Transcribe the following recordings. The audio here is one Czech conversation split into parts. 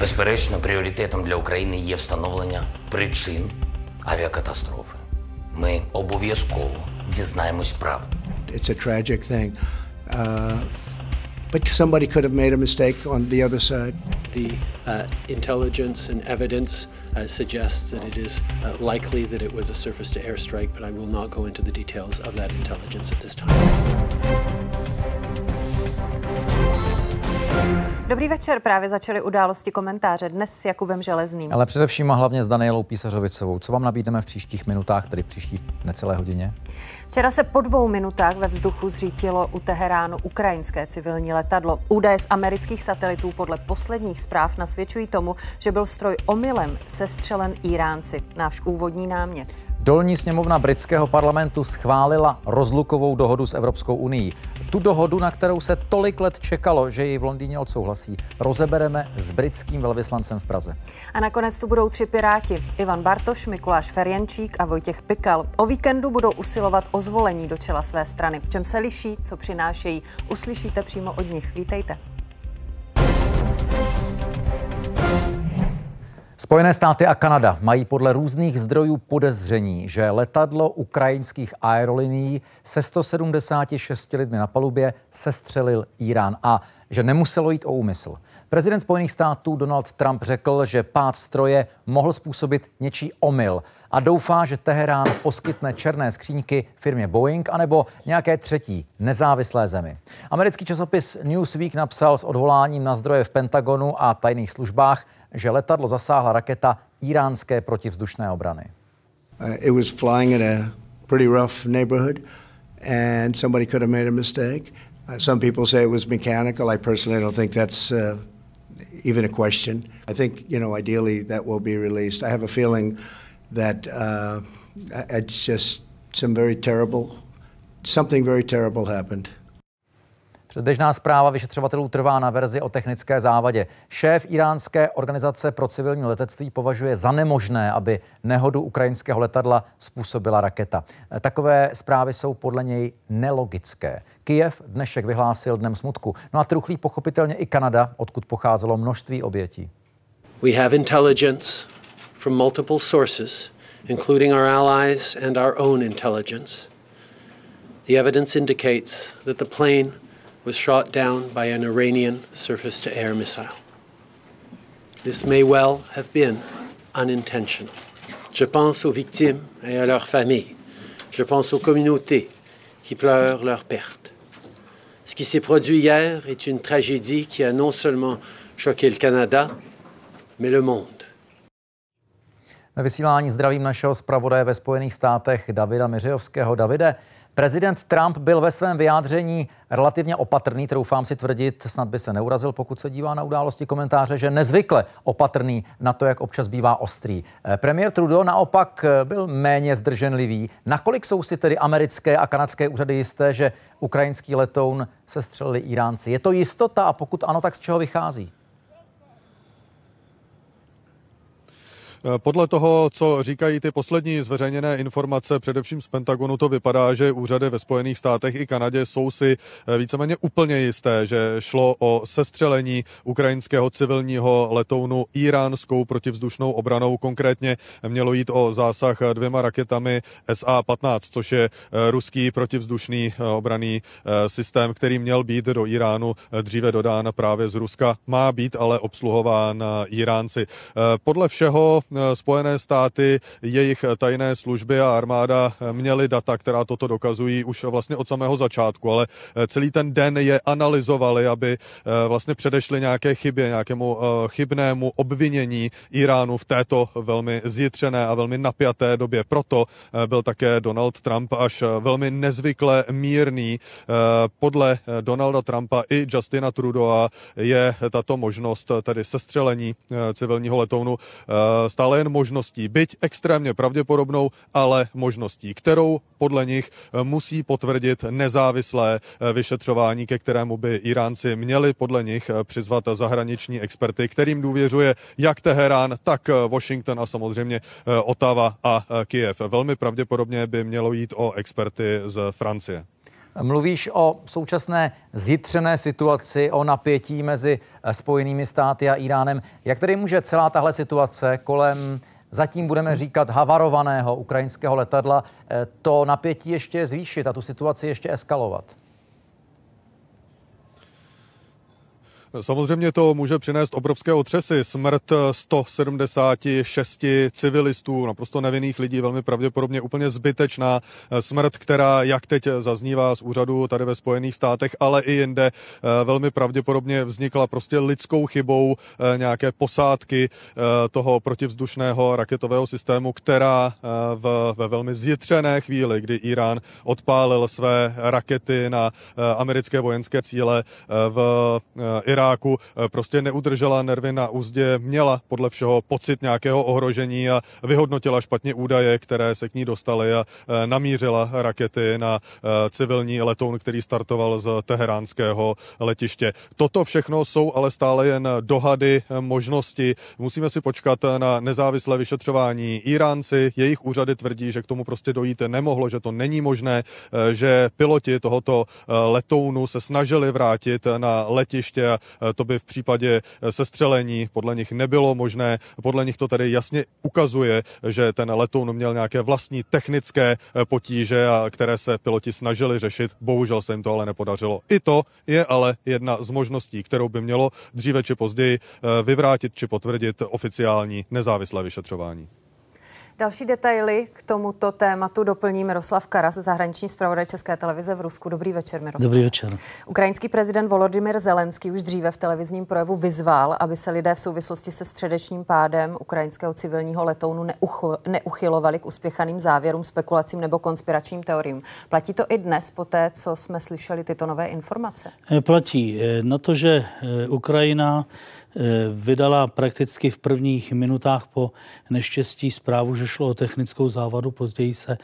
Безперечно, пріоритетом для України є встановлення причин авіакатастрофи. Ми обов'язково дізнаємось правду. It's a tragic thing. Uh, but somebody could have made a mistake on the other side. The uh, intelligence and evidence uh, suggests that it is uh, likely that it was a surface to air strike, but I will not go into the details of that intelligence at this time. Dobrý večer, právě začaly události komentáře dnes s Jakubem Železným. Ale především a hlavně s Danielou Písařovicovou. Co vám nabídneme v příštích minutách, tedy v příští necelé hodině? Včera se po dvou minutách ve vzduchu zřítilo u Teheránu ukrajinské civilní letadlo. Údaje z amerických satelitů podle posledních zpráv nasvědčují tomu, že byl stroj omylem sestřelen Iránci. Náš úvodní námět. Dolní sněmovna britského parlamentu schválila rozlukovou dohodu s Evropskou unii. Tu dohodu, na kterou se tolik let čekalo, že ji v Londýně odsouhlasí, rozebereme s britským velvyslancem v Praze. A nakonec tu budou tři piráti. Ivan Bartoš, Mikuláš Ferjenčík a Vojtěch Pikal. O víkendu budou usilovat o zvolení do čela své strany. V čem se liší, co přinášejí, uslyšíte přímo od nich. Vítejte. Spojené státy a Kanada mají podle různých zdrojů podezření, že letadlo ukrajinských aerolinií se 176 lidmi na palubě sestřelil Irán a že nemuselo jít o úmysl. Prezident Spojených států Donald Trump řekl, že pád stroje mohl způsobit něčí omyl a doufá, že Teherán poskytne černé skříňky firmě Boeing anebo nějaké třetí nezávislé zemi. Americký časopis Newsweek napsal s odvoláním na zdroje v Pentagonu a tajných službách, že letadlo zasáhla raketa iránské protivzdušné obrany. Uh, it was flying in a pretty rough neighborhood, and somebody could have made a mistake. Uh, some people say it was mechanical. I personally don't think that's uh, even a question. I think, you know, ideally that will be released. I have a feeling that uh, it's just some very terrible, something very terrible happened. Předběžná zpráva vyšetřovatelů trvá na verzi o technické závadě. Šéf iránské organizace pro civilní letectví považuje za nemožné, aby nehodu ukrajinského letadla způsobila raketa. Takové zprávy jsou podle něj nelogické. Kijev dnešek vyhlásil dnem smutku. No a truchlí pochopitelně i Kanada, odkud pocházelo množství obětí. We have intelligence from multiple sources, including our allies and our own intelligence. The evidence indicates that the plane was shot down by an Iranian surface to air missile. This may well have been unintentional. Je pense aux victimes et à leurs familles. Je pense aux communautés qui pleurent leur perte. Ce qui s'est produit hier est une tragédie qui a non seulement choqué le Canada, mais le monde. Zdravím našeho ve Spojených státech Prezident Trump byl ve svém vyjádření relativně opatrný, troufám si tvrdit, snad by se neurazil, pokud se dívá na události komentáře, že nezvykle opatrný na to, jak občas bývá ostrý. Eh, premiér Trudeau naopak eh, byl méně zdrženlivý. Nakolik jsou si tedy americké a kanadské úřady jisté, že ukrajinský letoun se střelili Iránci? Je to jistota a pokud ano, tak z čeho vychází? Podle toho, co říkají ty poslední zveřejněné informace, především z Pentagonu, to vypadá, že úřady ve Spojených státech i Kanadě jsou si eh, víceméně úplně jisté, že šlo o sestřelení ukrajinského civilního letounu iránskou protivzdušnou obranou. Konkrétně mělo jít o zásah dvěma raketami SA-15, což je eh, ruský protivzdušný obraný systém, který měl být do Iránu dříve dodán právě z Ruska. Má být ale obsluhován Iránci. Podle všeho Eh, Spojené státy, jejich tajné služby a armáda eh, měly data, která toto dokazují už vlastně od samého začátku, ale eh, celý ten den je analyzovali, aby vlastně předešli nějaké chybě, nějakému chybnému obvinění Iránu v této velmi zjitřené a velmi napjaté době. Proto byl také Donald Trump až velmi nezvykle mírný. Podle Donalda Trumpa i Justina Trudeau je tato možnost tedy sestřelení civilního letounu stále jen možností, byť extrémně pravděpodobnou, ale možností, kterou podle nich eh, musí potvrdit nezávislé eh, vyšetřování, ke kterému by Iránci měli podle nich eh, přizvat zahraniční experty, kterým důvěřuje jak Teherán, tak Washington a samozřejmě Otava a Kiev. Velmi pravděpodobně by mělo jít o experty z Francie. Mluvíš o současné zjitřené situaci, o napětí mezi eh, Spojenými státy a Iránem. Jak tedy může celá tahle situace kolem zatím budeme říkat havarovaného ukrajinského letadla eh, to napětí ještě zvýšit a tu situaci ještě eskalovat? Samozřejmě to může přinést obrovské otřesy. Smrt 176 civilistů, naprosto nevinných lidí, velmi pravděpodobně úplně zbytečná smrt, která, jak teď zaznívá z úřadu tady ve Spojených státech, ale i jinde, velmi pravděpodobně vznikla prostě lidskou chybou nějaké posádky toho protivzdušného raketového systému, která v, ve velmi zjitřené chvíli, kdy Irán odpálil své rakety na americké vojenské cíle v Iránu, Iráku eh, prostě neudržela nervy na úzdě, měla podle všeho pocit nějakého ohrožení a vyhodnotila špatně údaje, které se k ní dostaly a eh, namířila rakety na eh, civilní letoun, který startoval z teheránského letiště. Toto všechno jsou ale stále jen dohady, možnosti. Musíme si počkat na nezávislé vyšetřování. Iránci, jejich úřady tvrdí, že k tomu prostě dojít nemohlo, že to není možné, že piloti tohoto letounu se snažili vrátit na letiště a to by v případě eh, sestřelení podle nich nebylo možné. Podle nich to tedy jasně ukazuje, že ten letoun měl nějaké vlastní technické eh, potíže, které se piloti snažili řešit. Bohužel se jim to ale nepodařilo. I to je ale jedna z možností, kterou by mělo dříve či později vyvrátit či potvrdit oficiální nezávislé vyšetřování. Další detaily k tomuto tématu doplní Miroslav Karas, zahraniční zpravodaj České televize v Rusku. Dobrý večer, Miroslav. Dobrý večer. Ukrajinský prezident Volodymyr Zelenský už dříve v televizním projevu vyzval, aby se lidé v souvislosti se středečním pádem ukrajinského civilního letounu neuch- neuchylovali k uspěchaným závěrům, spekulacím nebo konspiračním teoriím. Platí to i dnes po té, co jsme slyšeli tyto nové informace? Eh, platí. Eh, na to, že eh, Ukrajina vydala prakticky v prvních minutách po neštěstí zprávu, že šlo o technickou závadu, později se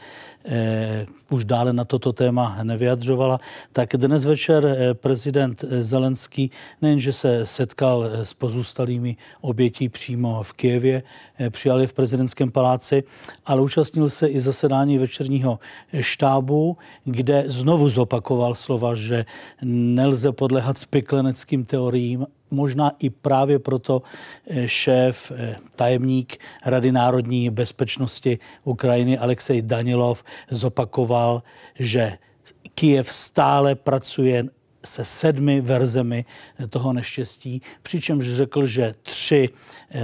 eh, už dále na toto téma nevyjadřovala, tak dnes večer eh, prezident Zelenský nejenže se setkal s pozůstalými obětí přímo v Kijevě, přijali v prezidentském paláci, ale účastnil se i zasedání večerního štábu, kde znovu zopakoval slova, že nelze podlehat spikleneckým teoriím možná i právě proto eh, šéf, eh, tajemník Rady národní bezpečnosti Ukrajiny Alexej Danilov zopakoval, že Kiev stále pracuje se sedmi verzemi toho neštěstí, přičemž řekl, že tři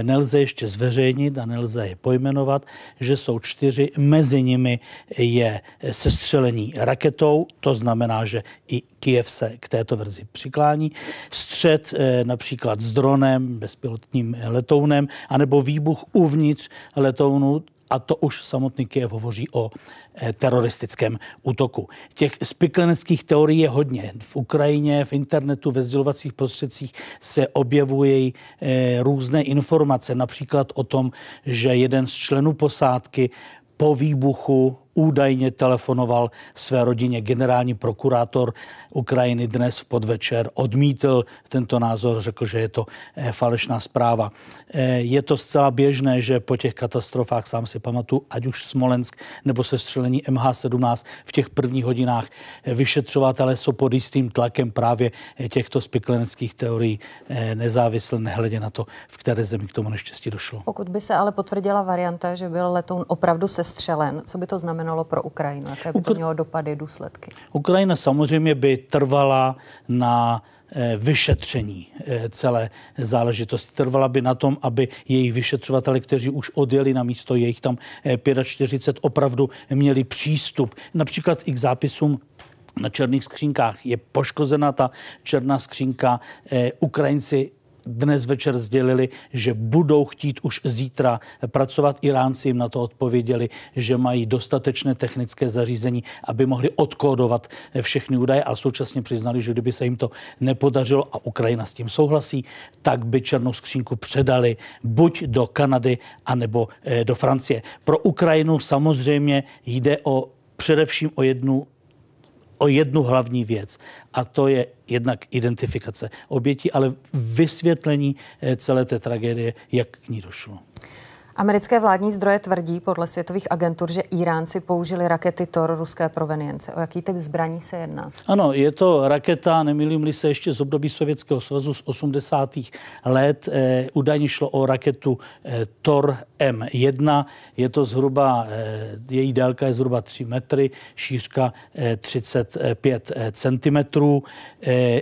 nelze ještě zveřejnit a nelze je pojmenovat, že jsou čtyři, mezi nimi je sestřelení raketou, to znamená, že i Kiev se k této verzi přiklání, střed eh, například s dronem, bezpilotním letounem, anebo výbuch uvnitř letounu, a to už samotný Kiev hovoří o eh, teroristickém útoku. Těch spikleneckých teorií je hodně. V Ukrajině, v internetu, ve sdělovacích prostředcích se objevují eh, různé informace, například o tom, že jeden z členů posádky po výbuchu údajně telefonoval své rodině generální prokurátor Ukrajiny dnes v podvečer, odmítl tento názor, řekl, že je to eh, falešná zpráva. Eh, je to zcela běžné, že po těch katastrofách, sám si pamatuju, ať už Smolensk nebo sestřelení MH17 v těch prvních hodinách eh, vyšetřovatelé jsou pod jistým tlakem právě těchto spikleneckých teorií nezávisle, nehledě na to, v které zemi k tomu neštěstí došlo. Pokud by se ale potvrdila varianta, že byl letoun opravdu sestřelen, co by to znamenalo? Znamenalo pro Ukrajinu? Jaké by to mělo dopady, důsledky? Ukrajina samozřejmě by trvala na eh, vyšetření eh, celé záležitosti. Trvala by na tom, aby jejich vyšetřovateli, kteří už odjeli na místo, jejich tam 45, eh, opravdu měli přístup například i k zápisům na černých skřínkách. Je poškozena ta černá skřínka. Ukrajinci dnes večer sdělili, že budou chtít už zítra pracovat. Iránci jim na to odpověděli, že mají dostatečné technické zařízení, aby mohli odkódovat všechny údaje, ale současně přiznali, že kdyby se jim to nepodařilo a Ukrajina s tím souhlasí, tak by černou skřínku předali buď do Kanady, anebo eh, do Francie. Pro Ukrajinu samozřejmě jde o především o jednu o jednu hlavní věc a to je jednak identifikace obětí, ale vysvětlení eh, celé té tragédie, jak k ní došlo. Americké vládní zdroje tvrdí podle světových agentur, že Iránci použili rakety Tor ruské provenience. O jaký typ zbraní se jedná? Ano, je to raketa, nemýlím se ještě z období Sovětského svazu z 80. let. Eh, údajně šlo o raketu eh, Tor M1. Je to zhruba, eh, její délka je zhruba 3 metry, šířka eh, 35 eh, centimetrů. Eh,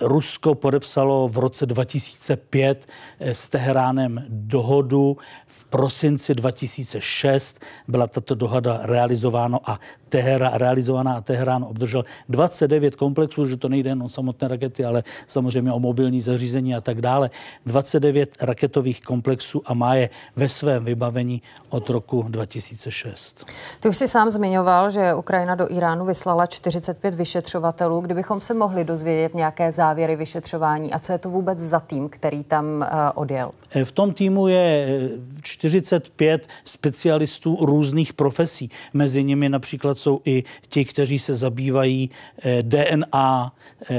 Rusko podepsalo v roce 2005 eh, s Teheránem dohodu. V prosinci 2006 byla tato dohoda realizována a Tehera, realizovaná a Teherán obdržel 29 komplexů, že to nejde jen o samotné rakety, ale samozřejmě o mobilní zařízení a tak dále. 29 raketových komplexů a má je ve svém vybavení od roku 2006. Ty už si sám zmiňoval, že Ukrajina do Iránu vyslala 45 vyšetřovatelů. Kdybychom se mohli dozvědět nějaké závěry vyšetřování a co je to vůbec za tým, který tam uh, odjel? V tom týmu je 45 specialistů různých profesí. Mezi nimi například jsou i ti, kteří se zabývají DNA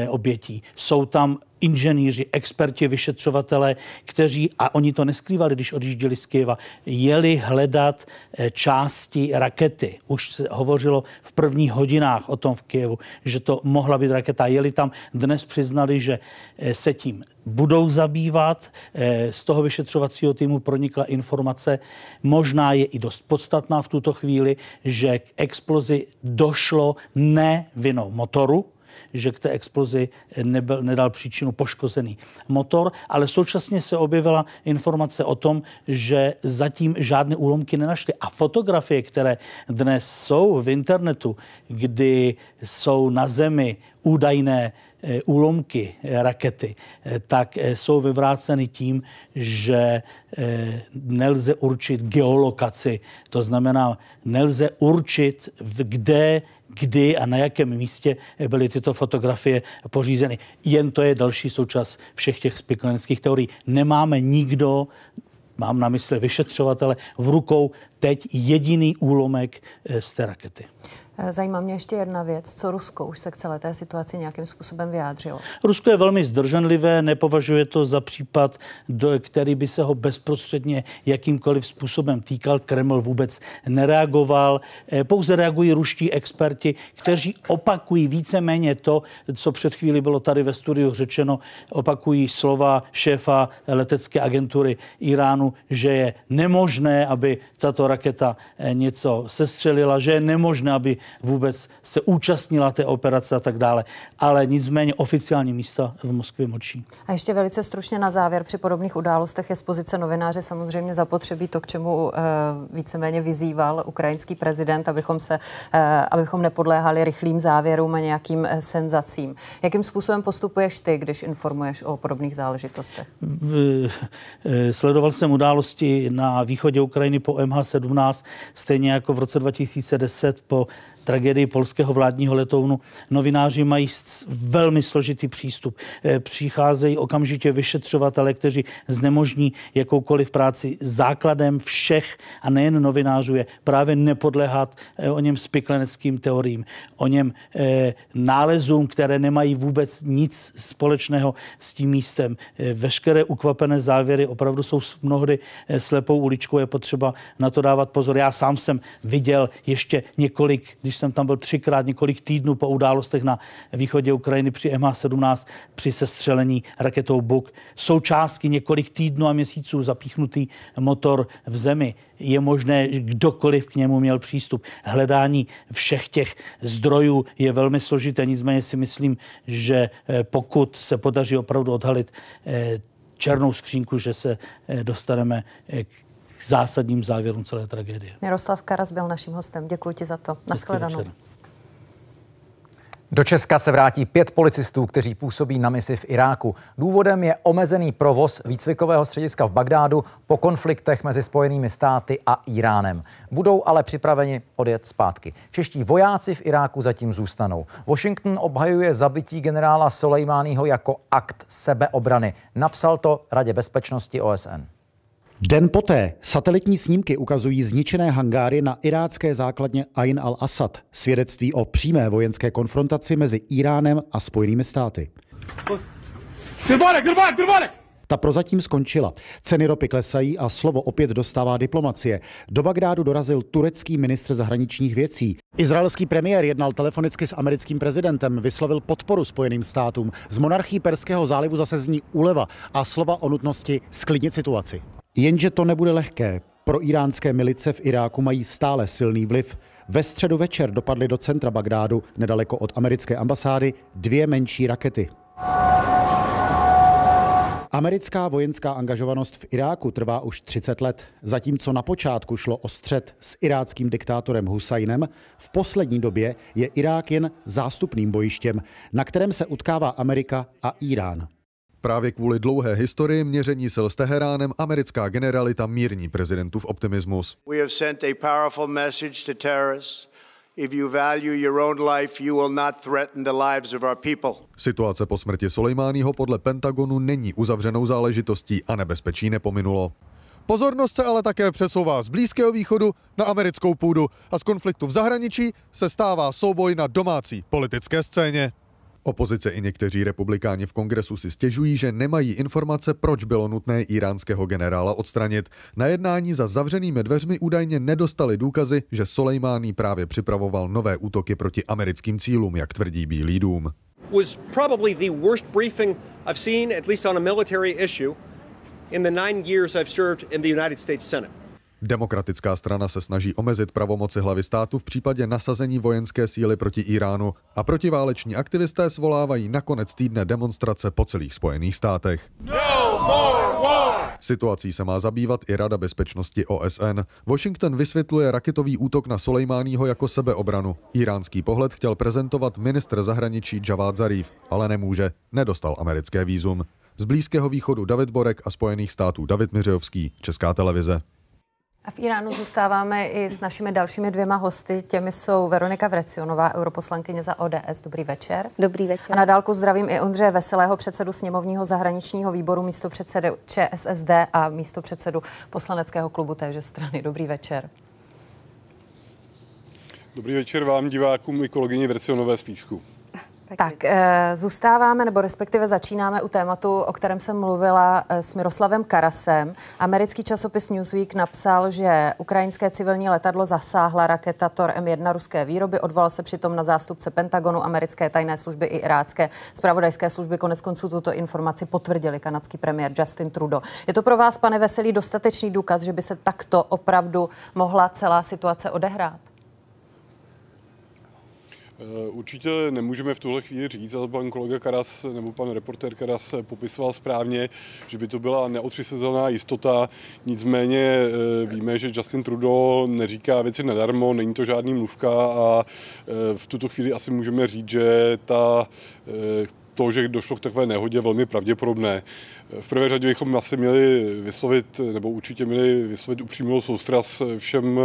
obětí. Jsou tam inženýři, experti, vyšetřovatele, kteří, a oni to neskrývali, když odjížděli z Kyjeva, jeli hledat části rakety. Už se hovořilo v prvních hodinách o tom v Kyjevu, že to mohla být raketa. Jeli tam, dnes přiznali, že se tím budou zabývat. Z toho vyšetřovacího týmu pronikla informace, možná je i dost podstatná v tuto chvíli, že k explozi došlo ne vinou motoru, že k té explozi nebyl, nedal příčinu poškozený motor, ale současně se objevila informace o tom, že zatím žádné úlomky nenašly. A fotografie, které dnes jsou v internetu, kdy jsou na zemi údajné úlomky rakety, tak jsou vyvráceny tím, že nelze určit geolokaci. To znamená, nelze určit, kde kdy a na jakém místě byly tyto fotografie pořízeny. Jen to je další součást všech těch spiklenských teorií. Nemáme nikdo, mám na mysli vyšetřovatele, v rukou teď jediný úlomek z té rakety. Zajímá mě ještě jedna věc. Co Rusko už se k celé té situaci nějakým způsobem vyjádřilo? Rusko je velmi zdrženlivé, nepovažuje to za případ, do, který by se ho bezprostředně jakýmkoliv způsobem týkal. Kreml vůbec nereagoval. Pouze reagují ruští experti, kteří opakují víceméně to, co před chvíli bylo tady ve studiu řečeno. Opakují slova šéfa letecké agentury Iránu, že je nemožné, aby tato raketa něco sestřelila, že je nemožné, aby vůbec se účastnila té operace a tak dále. Ale nicméně oficiální místa v Moskvě močí. A ještě velice stručně na závěr. Při podobných událostech je z pozice novináře samozřejmě zapotřebí to, k čemu uh, víceméně vyzýval ukrajinský prezident, abychom, se, uh, abychom nepodléhali rychlým závěrům a nějakým uh, senzacím. Jakým způsobem postupuješ ty, když informuješ o podobných záležitostech? Sledoval jsem události na východě Ukrajiny po MH17, stejně jako v roce 2010 po tragédii polského vládního letounu. Novináři mají velmi složitý přístup. Přicházejí okamžitě vyšetřovatele, kteří znemožní jakoukoliv práci. Základem všech, a nejen novinářů, je právě nepodléhat o něm spikleneckým teoriím, o něm nálezům, které nemají vůbec nic společného s tím místem. Veškeré ukvapené závěry opravdu jsou mnohdy slepou uličkou, je potřeba na to dávat pozor. Já sám jsem viděl ještě několik, když jsem tam byl třikrát několik týdnů po událostech na východě Ukrajiny při MH17 při sestřelení raketou Buk. Součástky několik týdnů a měsíců zapíchnutý motor v zemi. Je možné, kdokoliv k němu měl přístup. Hledání všech těch zdrojů je velmi složité, nicméně si myslím, že pokud se podaří opravdu odhalit černou skřínku, že se dostaneme k zásadním závěrům celé tragédie. Miroslav Karas byl naším hostem. Děkuji ti za to. Naschledanou. Do Česka se vrátí pět policistů, kteří působí na misi v Iráku. Důvodem je omezený provoz výcvikového střediska v Bagdádu po konfliktech mezi Spojenými státy a Iránem. Budou ale připraveni odjet zpátky. Čeští vojáci v Iráku zatím zůstanou. Washington obhajuje zabití generála Soleimányho jako akt sebeobrany. Napsal to Radě bezpečnosti OSN. Den poté satelitní snímky ukazují zničené hangáry na irácké základně Ain al-Assad, svědectví o přímé vojenské konfrontaci mezi Iránem a Spojenými státy. Ta prozatím skončila. Ceny ropy klesají a slovo opět dostává diplomacie. Do Bagdádu dorazil turecký ministr zahraničních věcí. Izraelský premiér jednal telefonicky s americkým prezidentem, vyslovil podporu Spojeným státům. Z monarchii Perského zálivu zase zní úleva a slova o nutnosti sklidnit situaci. Jenže to nebude lehké. Pro iránské milice v Iráku mají stále silný vliv. Ve středu večer dopadly do centra Bagdádu, nedaleko od americké ambasády, dvě menší rakety. Americká vojenská angažovanost v Iráku trvá už 30 let. Zatímco na počátku šlo o střed s iráckým diktátorem Husajnem, v poslední době je Irák jen zástupným bojištěm, na kterém se utkává Amerika a Irán. Právě kvůli dlouhé historii měření sil s Teheránem americká generalita mírní prezidentův optimismus. We have sent a powerful message to terrorists. If you value your own life, you will not threaten the lives of our people. Situace po smrti Soleimányho podle Pentagonu není uzavřenou záležitostí a nebezpečí nepominulo. Pozornost se ale také přesouvá z Blízkého východu na americkou půdu a z konfliktu v zahraničí se stává souboj na domácí politické scéně. Opozice i někteří republikáni v kongresu si stěžují, že nemají informace, proč bylo nutné iránského generála odstranit. Na jednání za zavřenými dveřmi údajně nedostali důkazy, že Soleimání právě připravoval nové útoky proti americkým cílům, jak tvrdí Bílý dům. Was probably the worst briefing I've seen, at least on a military issue, in the nine years I've served in the United States Senate. Demokratická strana se snaží omezit pravomoci hlavy státu v případě nasazení vojenské síly proti Iránu a protiváleční aktivisté svolávají na konec týdne demonstrace po celých Spojených státech. Situací se má zabývat i Rada bezpečnosti OSN. Washington vysvětluje raketový útok na Soleimányho jako sebeobranu. Iránský pohled chtěl prezentovat ministr zahraničí Javad Zarif, ale nemůže. Nedostal americké výzum. Z Blízkého východu David Borek a Spojených států David Miřovský, Česká televize. A v Iránu zůstáváme i s našimi dalšími dvěma hosty. Těmi jsou Veronika Vrecionová, europoslankyně za ODS. Dobrý večer. Dobrý večer. A na dálku zdravím i Ondřeje Veselého, předsedu sněmovního zahraničního výboru, místo předsedu ČSSD a místo předsedu poslaneckého klubu téže strany. Dobrý večer. Dobrý večer vám, divákům i kolegyni Vrecionové z Písku. Tak, tak e, zůstáváme, nebo respektive začínáme u tématu, o kterém jsem mluvila e, s Miroslavem Karasem. Americký časopis Newsweek napsal, že ukrajinské civilní letadlo zasáhla raketa Tor M1 ruské výroby. Odvolal se přitom na zástupce Pentagonu, americké tajné služby i irácké zpravodajské služby. Konec konců tuto informaci potvrdili kanadský premiér Justin Trudeau. Je to pro vás, pane Veselý, dostatečný důkaz, že by se takto opravdu mohla celá situace odehrát? Eh, určitě nemůžeme v tuhle chvíli říct, ale pan kolega Karas nebo pan reportér Karas popisoval správně, že by to byla neotřesitelná jistota. Nicméně eh, víme, že Justin Trudeau neříká věci nadarmo, není to žádný mluvka a eh, v tuto chvíli asi můžeme říct, že ta to, že došlo k takové nehodě, velmi pravděpodobné. V prvé řadě bychom asi měli vyslovit, nebo určitě měli vyslovit upřímnou soustras všem,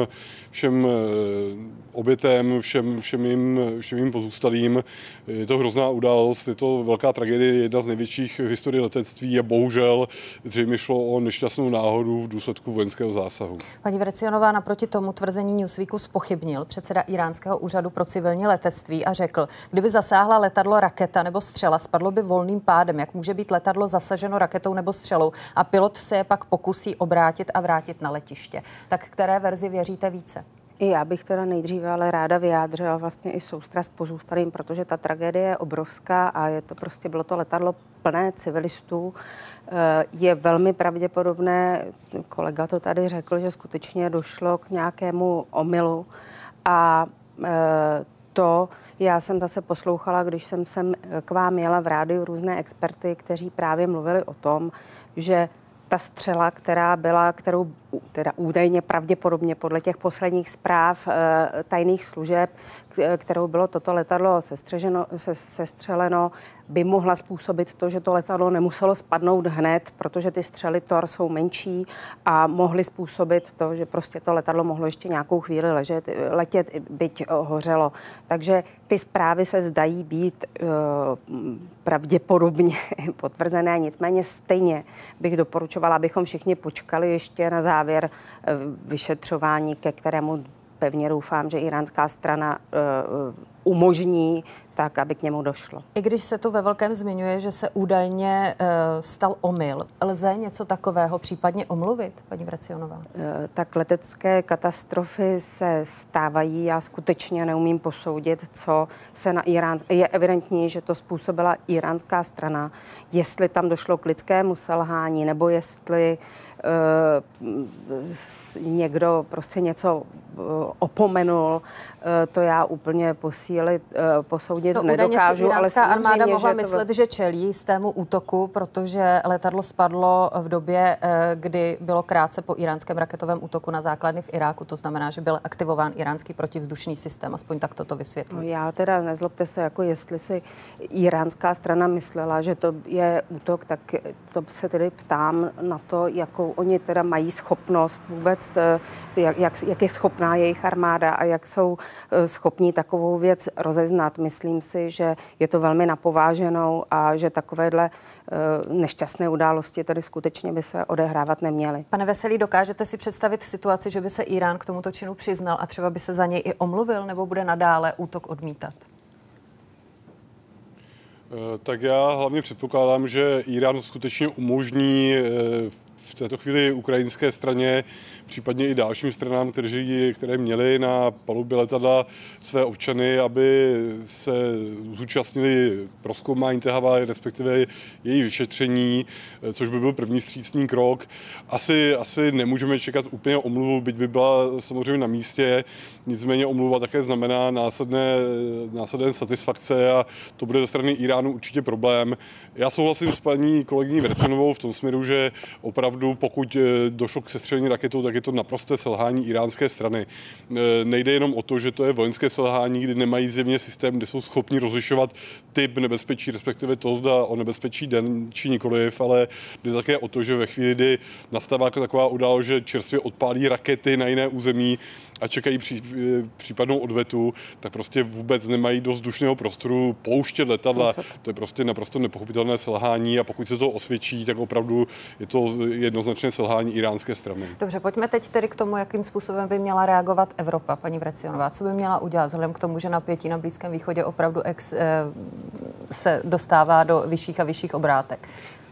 všem eh, obětem, všem, všem, jim, všem jim pozůstalým. Je to hrozná událost, je to velká tragédie, jedna z největších v historii letectví a bohužel zřejmě šlo o nešťastnou náhodu v důsledku vojenského zásahu. Paní Vrecionová naproti tomu tvrzení Newsweeku spochybnil předseda iránského úřadu pro civilní letectví a řekl, kdyby zasáhla letadlo raketa nebo střela, spadlo by volným pádem. Jak může být letadlo zasaženo raketou nebo střelou a pilot se je pak pokusí obrátit a vrátit na letiště. Tak které verzi věříte více? I já bych teda nejdříve ale ráda vyjádřila vlastně i soustrast pozůstalým, protože ta tragédie je obrovská a je to prostě, bylo to letadlo plné civilistů. Eh, je velmi pravděpodobné, kolega to tady řekl, že skutečně došlo k nějakému omylu a eh, to, já jsem zase poslouchala, když jsem sem k vám jela v rádiu různé experty, kteří právě mluvili o tom, že ta střela, která byla, kterou teda údajně pravděpodobně podle těch posledních zpráv e, tajných služeb, kterou bylo toto letadlo sestřeženo, se, sestřeleno, by mohla způsobit to, že to letadlo nemuselo spadnout hned, protože ty střely TOR jsou menší a mohly způsobit to, že prostě to letadlo mohlo ještě nějakou chvíli ležet, letět, byť hořelo. Takže ty zprávy se zdají být pravděpodobně potvrzené, nicméně stejně bych doporučovala, abychom všichni počkali ještě na závěr uh, vyšetřování, ke kterému pevně doufám, že iránská strana uh, umožní tak, aby k němu došlo. I když se tu ve velkém zmiňuje, že se údajně uh, stal omyl, lze něco takového případně omluvit, paní Vracionová? Uh, tak letecké katastrofy se stávají. Já skutečně neumím posoudit, co se na Irán... Je evidentní, že to způsobila iránská strana. Jestli tam došlo k lidskému selhání, nebo jestli uh, někdo prostě něco opomenul, to já úplně posílit, posoudit to nedokážu. ale armáda mohla že myslet, to... že čelí jistému útoku, protože letadlo spadlo v době, kdy bylo krátce po iránském raketovém útoku na základny v Iráku. To znamená, že byl aktivován iránský protivzdušný systém. Aspoň tak toto vysvětlím. No já teda nezlobte se, jako jestli si iránská strana myslela, že to je útok, tak to se tedy ptám na to, jakou oni teda mají schopnost vůbec, jak, jak, jak je schopná jejich armáda a jak jsou eh, schopní takovou věc rozeznat. Myslím si, že je to velmi napováženou a že takovéhle eh, nešťastné události tady skutečně by se odehrávat neměly. Pane Veselý, dokážete si představit situaci, že by se Irán k tomuto činu přiznal a třeba by se za něj i omluvil, nebo bude nadále útok odmítat? Eh, tak já hlavně předpokládám, že Irán skutečně umožní v této chvíli ukrajinské straně, případně i dalším stranám, kteří, které měli na palubě letadla své občany, aby se zúčastnili proskoumání té havárie, respektive její vyšetření, což by byl první střícný krok. Asi, asi nemůžeme čekat úplně omluvu, byť by byla samozřejmě na místě, nicméně omluva také znamená následné, následné satisfakce a to bude ze strany Iránu určitě problém. Já souhlasím s paní kolegyní Versenovou v tom směru, že opravdu opravdu, pokud eh, došlo k sestřelení raketou, tak je to naprosté selhání iránské strany. Eh, nejde jenom o to, že to je vojenské selhání, kdy nemají zjevně systém, kde jsou schopni rozlišovat typ nebezpečí, respektive to, zda o nebezpečí den či nikoliv, ale jde také o to, že ve chvíli, kdy nastává taková událost, že čerstvě odpálí rakety na jiné území, a čekají pří, případnou odvetu, tak prostě vůbec nemají dost dušného prostoru pouštět letadla. To je prostě naprosto nepochopitelné selhání a pokud se to osvědčí, tak opravdu je to jednoznačné selhání iránské strany. Dobře, pojďme teď tedy k tomu, jakým způsobem by měla reagovat Evropa, paní Vrecionová. Co by měla udělat vzhledem k tomu, že napětí na Blízkém východě opravdu ex, eh, se dostává do vyšších a vyšších obrátek?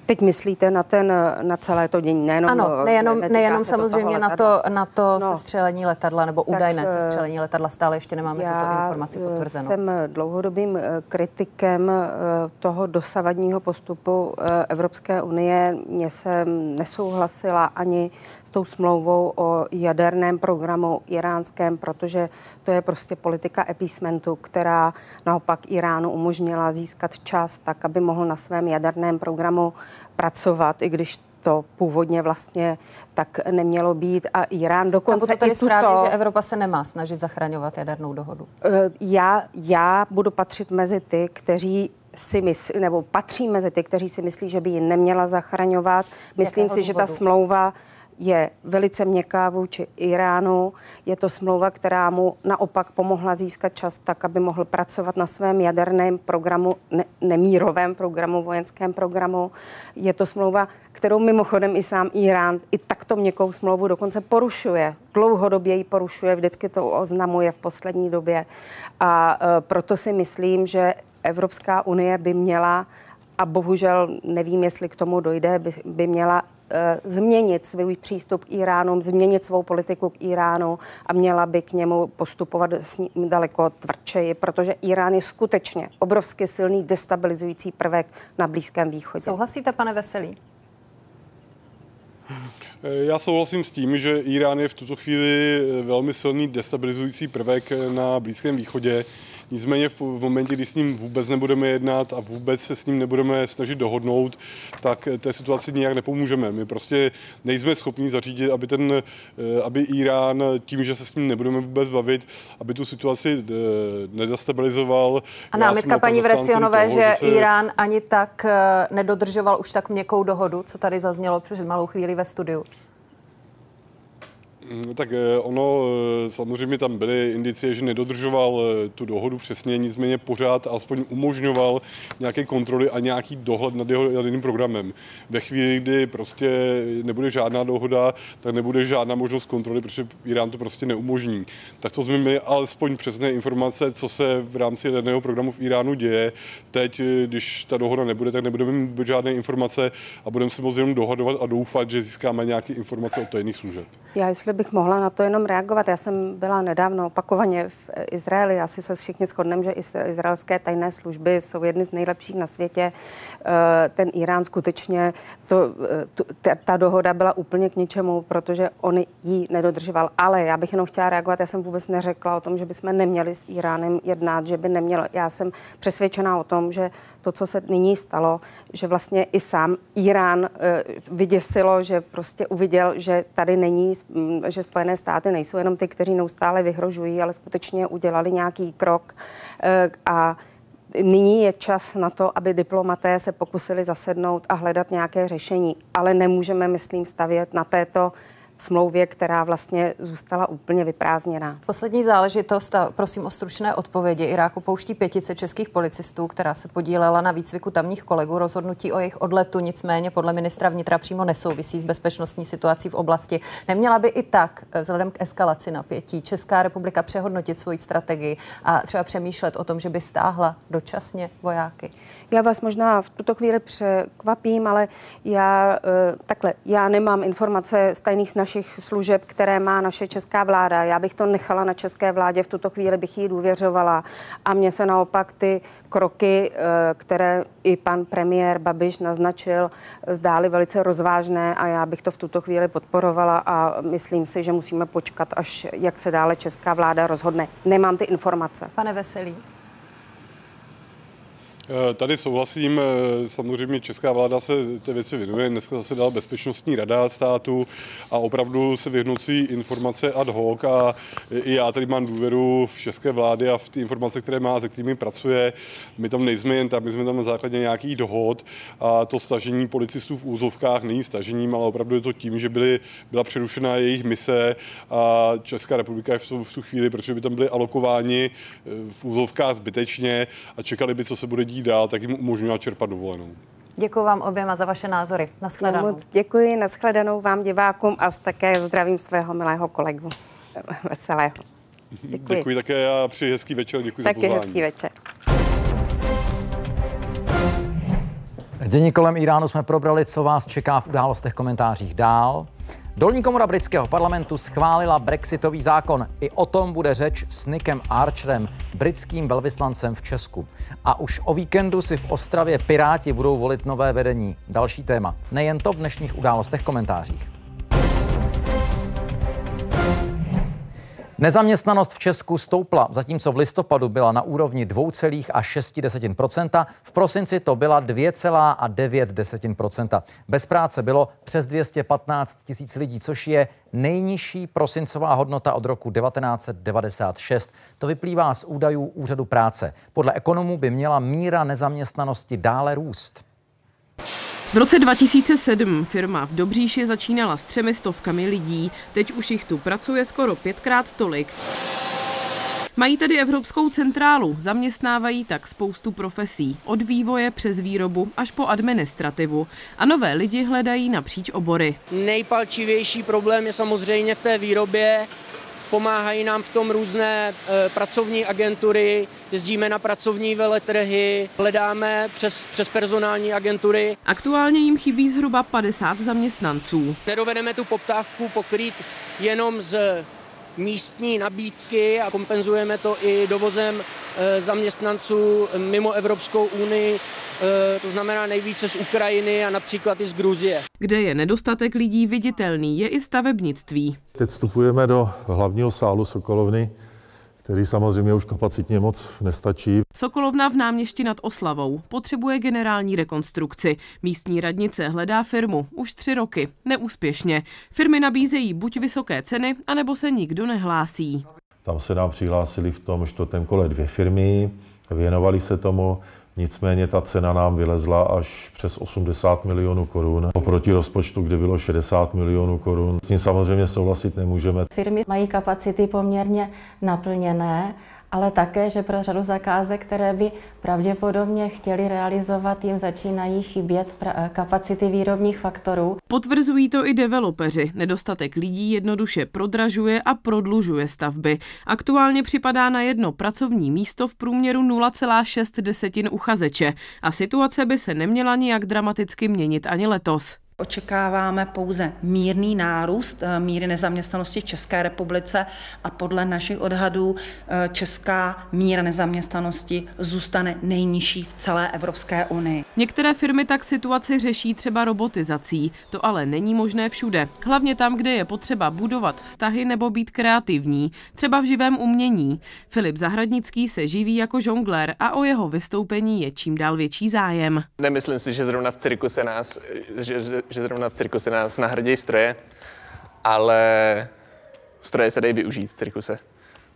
Teď myslíte na, ten, na celé to dění, nejenom, ano, nejenom, ne, nejenom samozřejmě na to, na to no. sestřelení letadla nebo údajné tak, sestřelení letadla, stále ještě nemáme tuto informaci potvrzenou. jsem dlouhodobým eh, kritikem eh, toho dosavadního postupu eh, Evropské unie. Mně jsem nesouhlasila ani tou smlouvou o jaderném programu iránském, protože to je prostě politika epísmentu, která naopak Iránu umožnila získat čas tak, aby mohl na svém jaderném programu pracovat, i když to původně vlastně tak nemělo být a Irán dokonce to tady správně, tuto, že Evropa se nemá snažit zachraňovat jadernou dohodu. Eh, já, já budu patřit mezi ty, kteří si myslí, nebo patří mezi ty, kteří si myslí, že by ji neměla zachraňovat. Myslím si, důvodu? že ta smlouva je velice měkká vůči Iránu. Je to smlouva, která mu naopak pomohla získat čas tak, aby mohl pracovat na svém jaderném programu, ne, nemírovém programu, vojenském programu. Je to smlouva, kterou mimochodem i sám Irán i takto měkkou smlouvu dokonce porušuje. Dlouhodobě ji porušuje, vždycky to oznamuje v poslední době. A e, proto si myslím, že Evropská unie by měla a bohužel nevím, jestli k tomu dojde, by, by měla změnit svůj přístup k Iránu, změnit svou politiku k Iránu a měla by k němu postupovat s ním daleko tvrdšeji, protože Irán je skutečně obrovsky silný destabilizující prvek na Blízkém východě. Souhlasíte, pane Veselý? Eh, já souhlasím s tím, že Irán je v tuto chvíli velmi silný destabilizující prvek na Blízkém východě. Nicméně v momentě, kdy s ním vůbec nebudeme jednat a vůbec se s ním nebudeme snažit dohodnout, tak té situaci nijak nepomůžeme. My prostě nejsme schopni zařídit, aby, ten, eh, aby Irán tím, že se s ním nebudeme vůbec bavit, aby tu situaci eh, nedestabilizoval. A námitka paní Vrecionové, že, že se... Irán ani tak eh, nedodržoval už tak měkkou dohodu, co tady zaznělo před malou chvíli ve studiu. Mm, tak eh, ono eh, samozřejmě tam byly indicie, že nedodržoval eh, tu dohodu přesně, nicméně pořád alespoň umožňoval nějaké kontroly a nějaký dohled nad jeho jaderným programem. Ve chvíli, kdy prostě nebude žádná dohoda, tak nebude žádná možnost kontroly, protože Irán to prostě neumožní. Tak to jsme měli alespoň přesné informace, co se v rámci jaderného programu v Iránu děje. Teď, když ta dohoda nebude, tak nebudeme mít žádné informace a budeme se moc jenom dohadovat a doufat, že získáme nějaké informace od tajných služeb. Já, jestli bych mohla na to jenom reagovat, já jsem byla nedávno opakovaně v Izraeli, asi se všichni shodneme, že izraelské tajné služby jsou jedny z nejlepších na světě. Eh, ten Irán skutečně, to, ta, ta dohoda byla úplně k ničemu, protože on ji nedodržoval. Ale já bych jenom chtěla reagovat, já jsem vůbec neřekla o tom, že bychom neměli s Iránem jednat, že by nemělo. Já jsem přesvědčená o tom, že to, co se nyní stalo, že vlastně i sám Irán eh, vyděsilo, že prostě uviděl, že tady není že Spojené státy nejsou jenom ty, kteří neustále vyhrožují, ale skutečně udělali nějaký krok eh, a Nyní je čas na to, aby diplomaté se pokusili zasednout a hledat nějaké řešení, ale nemůžeme, myslím, stavět na této smlouvě, která vlastně zůstala úplně vyprázdněná. Poslední záležitost, a prosím o stručné odpovědi. Irák opouští pětice českých policistů, která se podílela na výcviku tamních kolegů. Rozhodnutí o jejich odletu nicméně podle ministra vnitra přímo nesouvisí s bezpečnostní situací v oblasti. Neměla by i tak, eh, vzhledem k eskalaci napětí, Česká republika přehodnotit svoji strategii a třeba přemýšlet o tom, že by stáhla dočasně vojáky? Já vás možná v tuto chvíli překvapím, ale já eh, takhle, já nemám informace z tajných snaž našich služeb, které má naše česká vláda. Já bych to nechala na české vládě, v tuto chvíli bych jí důvěřovala. A mně se naopak ty kroky, eh, které i pan premiér Babiš naznačil, zdály velice rozvážné a já bych to v tuto chvíli podporovala a myslím si, že musíme počkat, až jak se dále česká vláda rozhodne. Nemám ty informace. Pane Veselý. Eh, tady souhlasím, eh, samozřejmě česká vláda se té věci věnuje. Dneska zase dala bezpečnostní rada státu a opravdu se vyhnocí informace ad hoc a i já tady mám důvěru v české vlády a v ty informace, které má, se kterými pracuje. My tam nejsme jen tam, my jsme tam na základě nějakých dohod a to stažení policistů v úzovkách není stažením, ale opravdu je to tím, že byly, byla přerušena jejich mise a Česká republika je v tu, v tu chvíli, protože by tam byli alokováni eh, v úzovkách zbytečně a čekali by, co se bude dít jezdí dál, tak jim umožňuje čerpat dovolenou. Děkuji vám oběma za vaše názory. Naschledanou. No, moc děkuji, naschledanou vám divákům a také zdravím svého milého kolegu Veselého. Děkuji. Děkuji také a přeji hezký večer. Děkuji taky za pozvání. hezký večer. Dění kolem Iránu jsme probrali, co vás čeká v událostech komentářích dál. Dolní komora britského parlamentu schválila brexitový zákon. I o tom bude řeč s Nickem Archerem, britským velvyslancem v Česku. A už o víkendu si v Ostravě Piráti budou volit nové vedení. Další téma. Nejen to v dnešních událostech komentářích. Nezaměstnanost v Česku stoupla, zatímco v listopadu byla na úrovni 2,6%, v prosinci to byla 2,9%. Bez práce bylo přes 215 tisíc lidí, což je nejnižší prosincová hodnota od roku 1996. To vyplývá z údajů Úřadu práce. Podle ekonomů by měla míra nezaměstnanosti dále růst. V roce 2007 firma v Dobříši začínala s třemi stovkami lidí. Teď už jich tu pracuje skoro pětkrát tolik. Mají tedy Evropskou centrálu, zaměstnávají tak spoustu profesí, od vývoje přes výrobu až po administrativu a nové lidi hledají napříč obory. Nejpalčivější problém je samozřejmě v té výrobě, Pomáhají nám v tom různé e, pracovní agentury, jezdíme na pracovní veletrhy, hledáme přes, přes personální agentury. Aktuálně jim chybí zhruba 50 zaměstnanců. Nedovedeme tu poptávku pokrýt jenom z místní nabídky a kompenzujeme to i dovozem e, zaměstnanců mimo Evropskou unii Eh, to znamená nejvíce z Ukrajiny a například i z Gruzie. Kde je nedostatek lidí viditelný, je i stavebnictví. Teď vstupujeme do hlavního sálu Sokolovny, který samozřejmě už kapacitně moc nestačí. Sokolovna v náměšti nad Oslavou potřebuje generální rekonstrukci. Místní radnice hledá firmu už tři roky. Neúspěšně. Firmy nabízejí buď vysoké ceny, anebo se nikdo nehlásí. Tam se nám přihlásili v tom čtvrtém kole dvě firmy, věnovali se tomu, Nicméně ta cena nám vylezla až přes 80 milionů korun. Oproti rozpočtu, kde bylo 60 milionů korun. S tím samozřejmě souhlasit nemůžeme. Firmy mají kapacity poměrně naplněné ale také, že pro řadu zakázek, které by pravděpodobně chtěli realizovat, jim začínají chybět kapacity výrobních faktorů. Potvrzují to i developeři. Nedostatek lidí jednoduše prodražuje a prodlužuje stavby. Aktuálně připadá na jedno pracovní místo v průměru 0,6 desetin uchazeče a situace by se neměla nijak dramaticky měnit ani letos. Očekáváme pouze mírný nárůst eh, míry nezaměstnanosti v České republice a podle našich odhadů eh, česká míra nezaměstnanosti zůstane nejnižší v celé Evropské unii. Některé firmy tak situaci řeší třeba robotizací. To ale není možné všude. Hlavně tam, kde je potřeba budovat vztahy nebo být kreativní, třeba v živém umění. Filip Zahradnický se živí jako žonglér a o jeho vystoupení je čím dál větší zájem. Nemyslím si, že zrovna v cirkuse nás, že, že že zrovna v cirkuse nás nahradí stroje, ale stroje se dají využít v cirkuse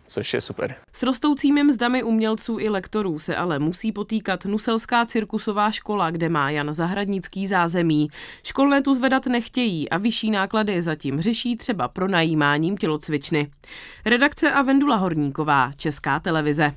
což je super. S rostoucími mzdami umělců i lektorů se ale musí potýkat Nuselská cirkusová škola, kde má Jan Zahradnický zázemí. Školné tu zvedat nechtějí a vyšší náklady zatím řeší třeba pronajímáním tělocvičny. Redakce a Vendula Horníková, Česká televize.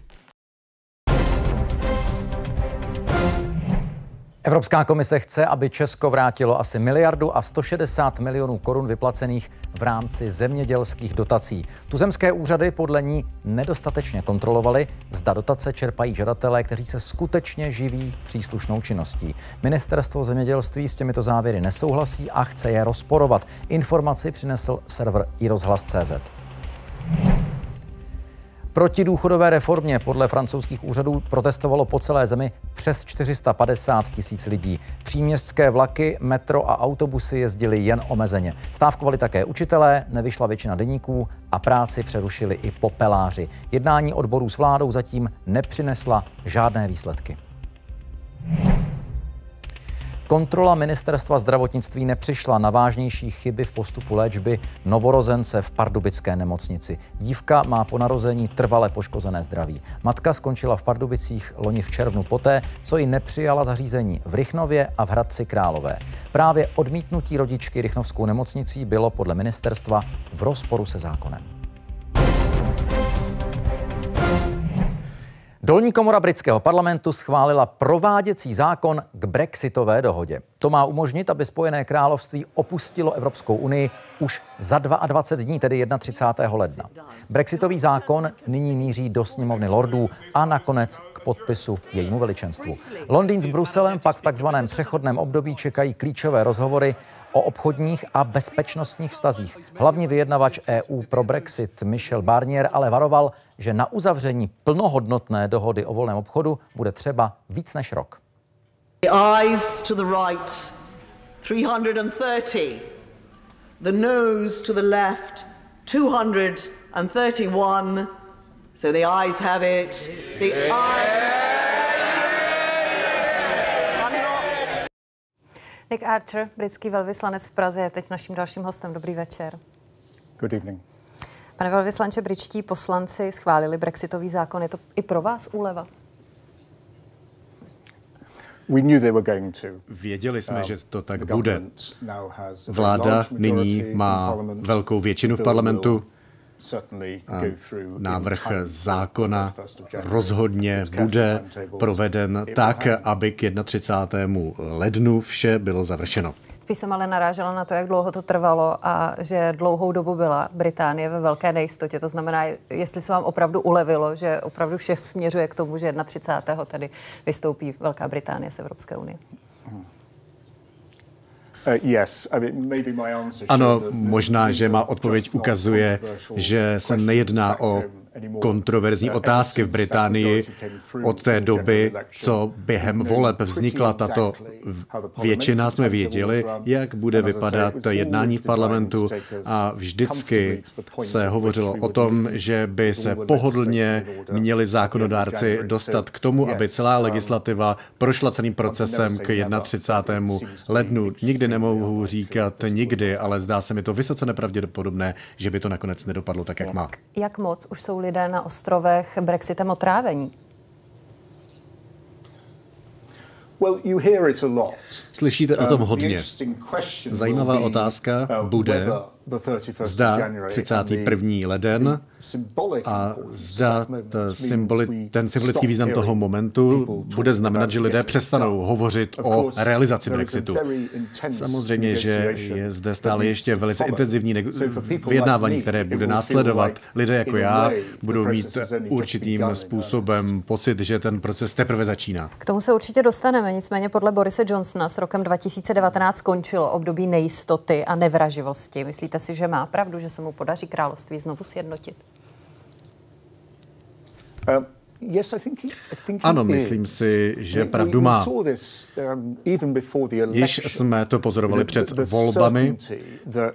Evropská komise chce, aby Česko vrátilo asi miliardu a 160 milionů korun vyplacených v rámci zemědělských dotací. Tuzemské úřady podle ní nedostatečně kontrolovaly, zda dotace čerpají žadatelé, kteří se skutečně živí příslušnou činností. Ministerstvo zemědělství s těmito závěry nesouhlasí a chce je rozporovat. Informaci přinesl server iRozhlas.cz. Proti důchodové reformě podle francouzských úřadů protestovalo po celé zemi přes 450 tisíc lidí. Příměstské vlaky, metro a autobusy jezdily jen omezeně. Stávkovali také učitelé, nevyšla většina deníků a práci přerušili i popeláři. Jednání odborů s vládou zatím nepřinesla žádné výsledky. Kontrola ministerstva zdravotnictví nepřišla na vážnější chyby v postupu léčby novorozence v pardubické nemocnici. Dívka má po narození trvale poškozené zdraví. Matka skončila v Pardubicích loni v červnu poté, co ji nepřijala zařízení v Rychnově a v Hradci Králové. Právě odmítnutí rodičky Rychnovskou nemocnicí bylo podle ministerstva v rozporu se zákonem. Dolní komora britského parlamentu schválila prováděcí zákon k brexitové dohodě. To má umožnit, aby Spojené království opustilo Evropskou unii už za 22 dní, tedy 31. ledna. Brexitový zákon nyní míří do sněmovny lordů a nakonec k podpisu jejímu veličenstvu. Londýn s Bruselem pak v takzvaném přechodném období čekají klíčové rozhovory o obchodních a bezpečnostních vztazích. Hlavní vyjednavač EU pro Brexit Michel Barnier ale varoval, že na uzavření plnohodnotné dohody o volném obchodu bude třeba víc než rok. The eyes to the right, 330. The nose to the left, 231. So the eyes have it. The eyes... Nick Archer, britský velvyslanec v Praze, je teď naším dalším hostem. Dobrý večer. Good evening. Pane velvyslanče, britští poslanci schválili brexitový zákon. Je to i pro vás úleva? Věděli jsme, že to tak bude. Vláda nyní má velkou většinu v parlamentu. Návrh zákona rozhodně bude proveden tak, aby k 31. lednu vše bylo završeno. Spíš jsem ale narážela na to, jak dlouho to trvalo a že dlouhou dobu byla Británie ve velké nejistotě. To znamená, jestli se vám opravdu ulevilo, že opravdu vše směřuje k tomu, že 31. tady vystoupí Velká Británie z Evropské unie. Ano, možná, že má odpověď ukazuje, že se nejedná o kontroverzní otázky v Británii od té doby, co během voleb vznikla tato většina, jsme věděli, jak bude vypadat jednání v parlamentu a vždycky se hovořilo o tom, že by se pohodlně měli zákonodárci dostat k tomu, aby celá legislativa prošla celým procesem k 31. lednu. Nikdy nemohu říkat nikdy, ale zdá se mi to vysoce nepravděpodobné, že by to nakonec nedopadlo tak, jak má. Jak moc už jsou lidé na ostrovech Brexitem otrávení? Slyšíte o tom hodně. Zajímavá otázka bude, zda 31. leden a zda symboli, ten symbolický význam toho momentu bude znamenat, že lidé přestanou hovořit o realizaci Brexitu. Samozřejmě, že je zde stále ještě velice intenzivní vyjednávání, které bude následovat. Lidé jako já budou mít určitým způsobem pocit, že ten proces teprve začíná. K tomu se určitě dostaneme, nicméně podle Borise Johnsona s rokem 2019 skončilo období nejistoty a nevraživosti. Myslíte Myslíte si, že má pravdu, že se mu podaří království znovu sjednotit? Um, ano, myslím si, že pravdu má. Um, Již jsme to pozorovali před volbami.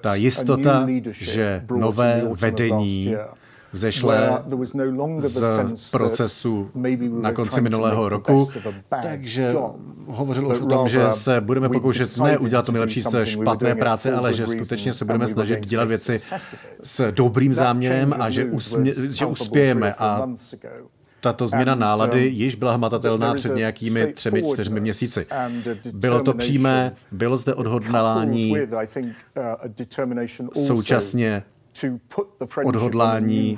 Ta jistota, že nové vedení vzešle no z procesu na konci minulého roku, takže hovořil už o tom, že se budeme pokoušet ne udělat to nejlepší z špatné práce, ale že skutečně se budeme snažit dělat věci s dobrým záměrem a že, usmě, že uspějeme. A tato změna nálady již byla hmatatelná před nějakými třemi, čtyřmi měsíci. Bylo to přímé, bylo zde odhodlání současně odhodlání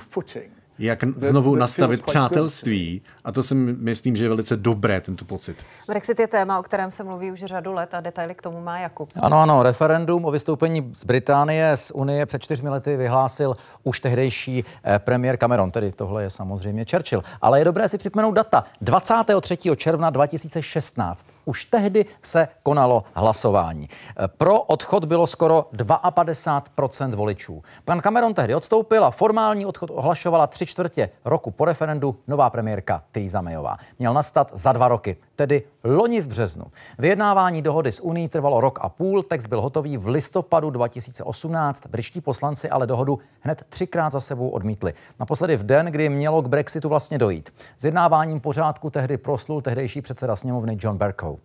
jak znovu nastavit přátelství. A to si myslím, že je velice dobré, tento pocit. Brexit je téma, o kterém se mluví už řadu let a detaily k tomu má Jakub. Ano, ano, referendum o vystoupení z Británie z Unie před čtyřmi lety vyhlásil už tehdejší eh, premiér Cameron, tedy tohle je samozřejmě Churchill. Ale je dobré si připomenout data. 23. června 2016. Už tehdy se konalo hlasování. Eh, pro odchod bylo skoro 52% voličů. Pan Cameron tehdy odstoupil a formální odchod ohlašovala tři čtvrtě roku po referendu nová premiérka Theresa Mayová. Měl nastat za dva roky, tedy loni v březnu. Vyjednávání dohody s Unii trvalo rok a půl, text byl hotový v listopadu 2018. Britští poslanci ale dohodu hned třikrát za sebou odmítli. Naposledy v den, kdy mělo k Brexitu vlastně dojít. S jednáváním pořádku tehdy proslul tehdejší předseda sněmovny John Bercow.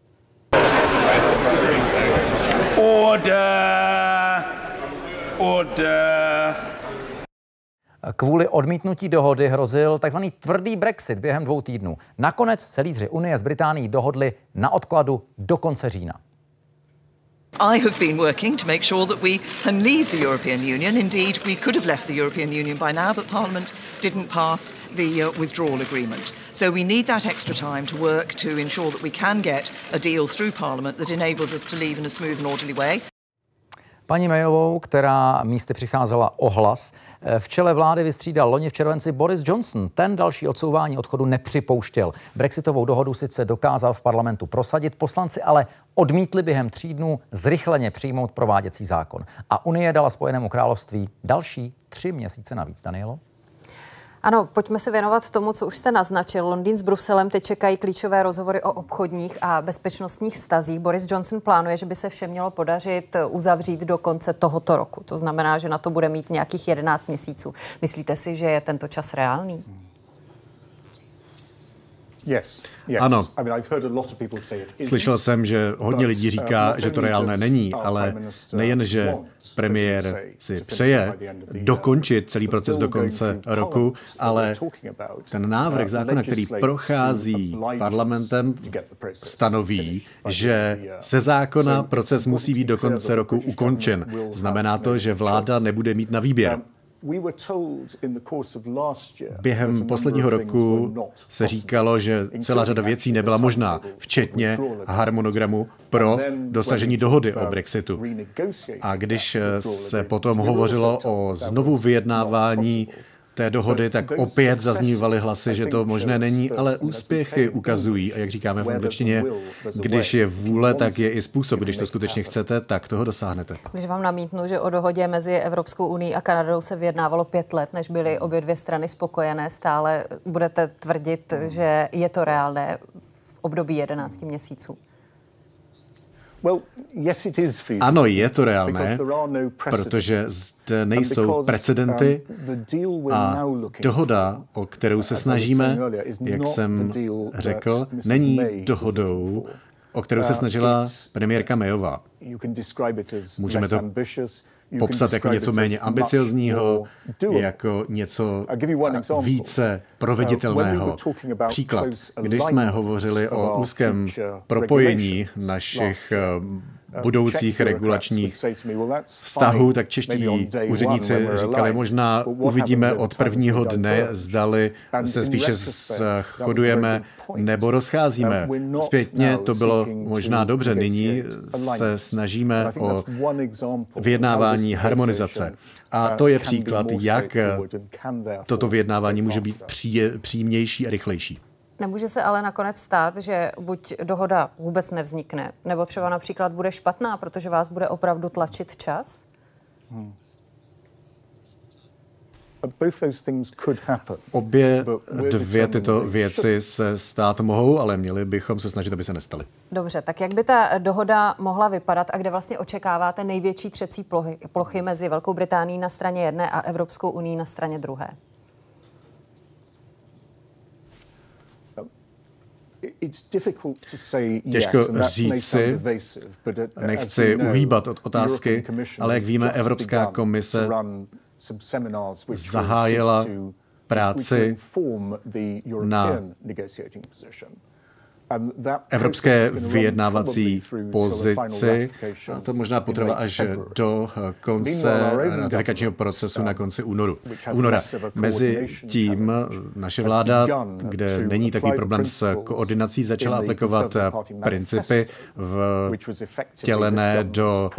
Order! Order! Kvůli odmítnutí dohody hrozil tzv. tvrdý Brexit během dvou týdnů. Nakonec se lídři Unie s Británií dohodli na odkladu do konce října. I have been working to make sure that we can leave the European Union. Indeed, we could have left the European Union by now, but Parliament didn't pass the uh, withdrawal agreement. So we need that extra time to work to ensure that we can get a deal through Parliament that enables us to leave in a smooth and orderly way. Paní Mayovou, která místy přicházela o hlas, eh, v čele vlády vystřídal loni v červenci Boris Johnson. Ten další odsouvání odchodu nepřipouštěl. Brexitovou dohodu sice dokázal v parlamentu prosadit, poslanci ale odmítli během tří dnů zrychleně přijmout prováděcí zákon. A Unie dala Spojenému království další tři měsíce navíc. Danielo? Ano, pojďme se věnovat tomu, co už jste naznačil. Londýn s Bruselem teď čekají klíčové rozhovory o obchodních a bezpečnostních stazích. Boris Johnson plánuje, že by se vše mělo podařit uzavřít do konce tohoto roku. To znamená, že na to bude mít nějakých 11 měsíců. Myslíte si, že je tento čas reálný? Ano. Slyšel jsem, že hodně lidí uh, říká, že to reálné není, ale nejen, že premiér si přeje dokončit celý proces do konce roku, ale ten uh, návrh zákona, který prochází parlamentem, stanoví, že uh, se zákona proces musí být do konce roku ukončen. Znamená to, že vláda nebude mít na výběr. Během posledního roku se říkalo, že celá řada věcí nebyla možná, včetně harmonogramu pro dosažení dohody o Brexitu. A když se potom hovořilo o znovu vyjednávání té dohody, tak opět zaznívaly hlasy, že to možné není, ale úspěchy ukazují, a jak říkáme v angličtině, když je vůle, tak je i způsob. Když to skutečně chcete, tak toho dosáhnete. Když vám namítnu, že o dohodě mezi Evropskou unii a Kanadou se vyjednávalo pět let, než byly obě dvě strany spokojené, stále budete tvrdit, že je to reálné v období 11 měsíců. Ano, je to reálné, no protože zde nejsou precedenty um, a dohoda, o kterou se snažíme, jak jsem řekl, není dohodou, o kterou se uh, snažila premiérka Mayová. Můžeme to popsat jako něco méně ambiciozního, jako něco více proveditelného. Příklad, když jsme hovořili o úzkém propojení našich budoucích regulačních vztahů, tak čeští úředníci říkali, možná uvidíme od prvního dne, zdali se spíše shodujeme nebo rozcházíme. Zpětně to bylo možná dobře, nyní se snažíme o vyjednávání harmonizace. A to je příklad, jak toto vyjednávání může být příjemnější a rychlejší. Nemůže se ale nakonec stát, že buď dohoda vůbec nevznikne, nebo třeba například bude špatná, protože vás bude opravdu tlačit čas? Hmm. Obě dvě tyto věci se stát mohou, ale měli bychom se snažit, aby se nestaly. Dobře, tak jak by ta dohoda mohla vypadat a kde vlastně očekáváte největší třecí plochy, plochy mezi Velkou Británií na straně jedné a Evropskou unii na straně druhé? Těžko říct si, nechci uhýbat od otázky, ale jak víme, Evropská komise zahájila práci na evropské vyjednávací pozici. A to možná potrvá až do konce ratifikačního procesu na konci únoru. února. Mezi tím naše vláda, kde není takový problém s koordinací, začala aplikovat principy vtělené do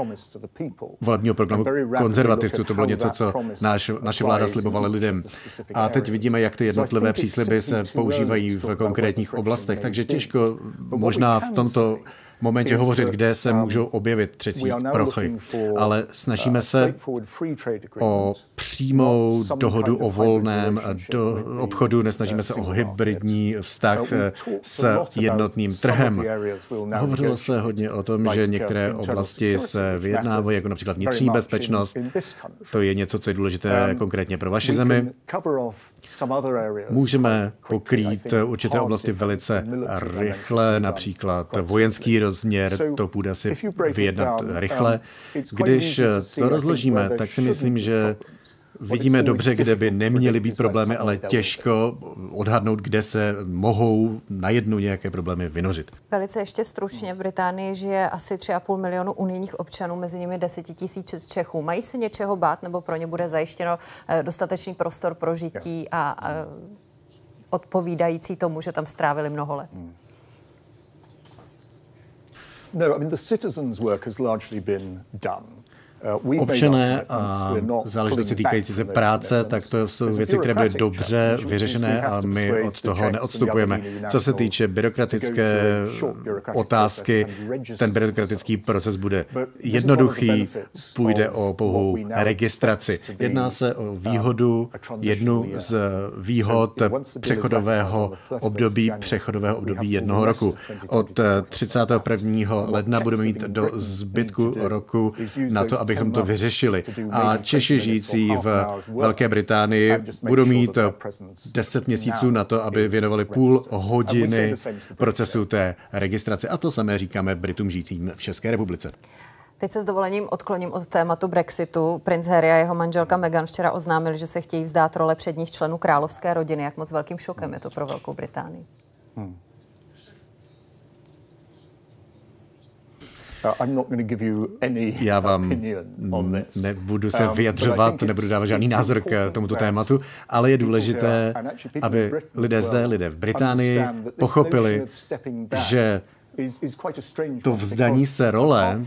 volebního programu konzervativců. To bylo něco, co naš, naše vláda slibovala lidem. A teď vidíme, jak ty jednotlivé přísliby se používají v konkrétních oblastech, takže těžko těžko možná v tomto momentě hovořit, kde se můžou objevit třecí prochy, ale snažíme se o přímou dohodu o volném do obchodu, nesnažíme se o hybridní vztah s jednotným trhem. Hovořilo se hodně o tom, že některé oblasti se vyjednávají, jako například vnitřní bezpečnost. To je něco, co je důležité konkrétně pro vaši zemi. Můžeme pokrýt určité oblasti velice rychle, například vojenský rozměr, to půjde asi vyjednat rychle. Když to rozložíme, tak si myslím, že Vidíme dobře, kde by neměly být problémy, ale těžko odhadnout, kde se mohou na jednu nějaké problémy vynořit. Velice ještě stručně v Británii žije asi 3,5 milionu unijních občanů, mezi nimi 10 tisíc Čechů. Mají se něčeho bát nebo pro ně bude zajištěno eh, dostatečný prostor pro žití a odpovídající tomu, že tam strávili mnoho let? No, I mean, the citizens' work has largely been done. Uh, občané a záležitosti týkající se práce, tak to jsou věci, které byly dobře vyřešené a my od toho neodstupujeme. Co se týče byrokratické otázky, ten byrokratický proces bude jednoduchý, půjde o pouhou registraci. Jedná se o výhodu, jednu z výhod přechodového období, přechodového období jednoho roku. Od 31. ledna budeme mít do zbytku roku na to, aby abychom to vyřešili. A Češi žijící v Velké Británii budou mít 10 měsíců na to, aby věnovali půl hodiny procesu té registrace. A to samé říkáme Britům žijícím v České republice. Teď se s dovolením odkloním od tématu Brexitu. Princ Harry a jeho manželka Meghan včera oznámili, že se chtějí vzdát role předních členů královské rodiny. Jak moc velkým šokem je to pro Velkou Británii? Hmm. Já vám nebudu se um, vyjadřovat, nebudu dávat žádný názor k tomuto tématu, ale je důležité, aby lidé zde, lidé v Británii pochopili, že to vzdaní se role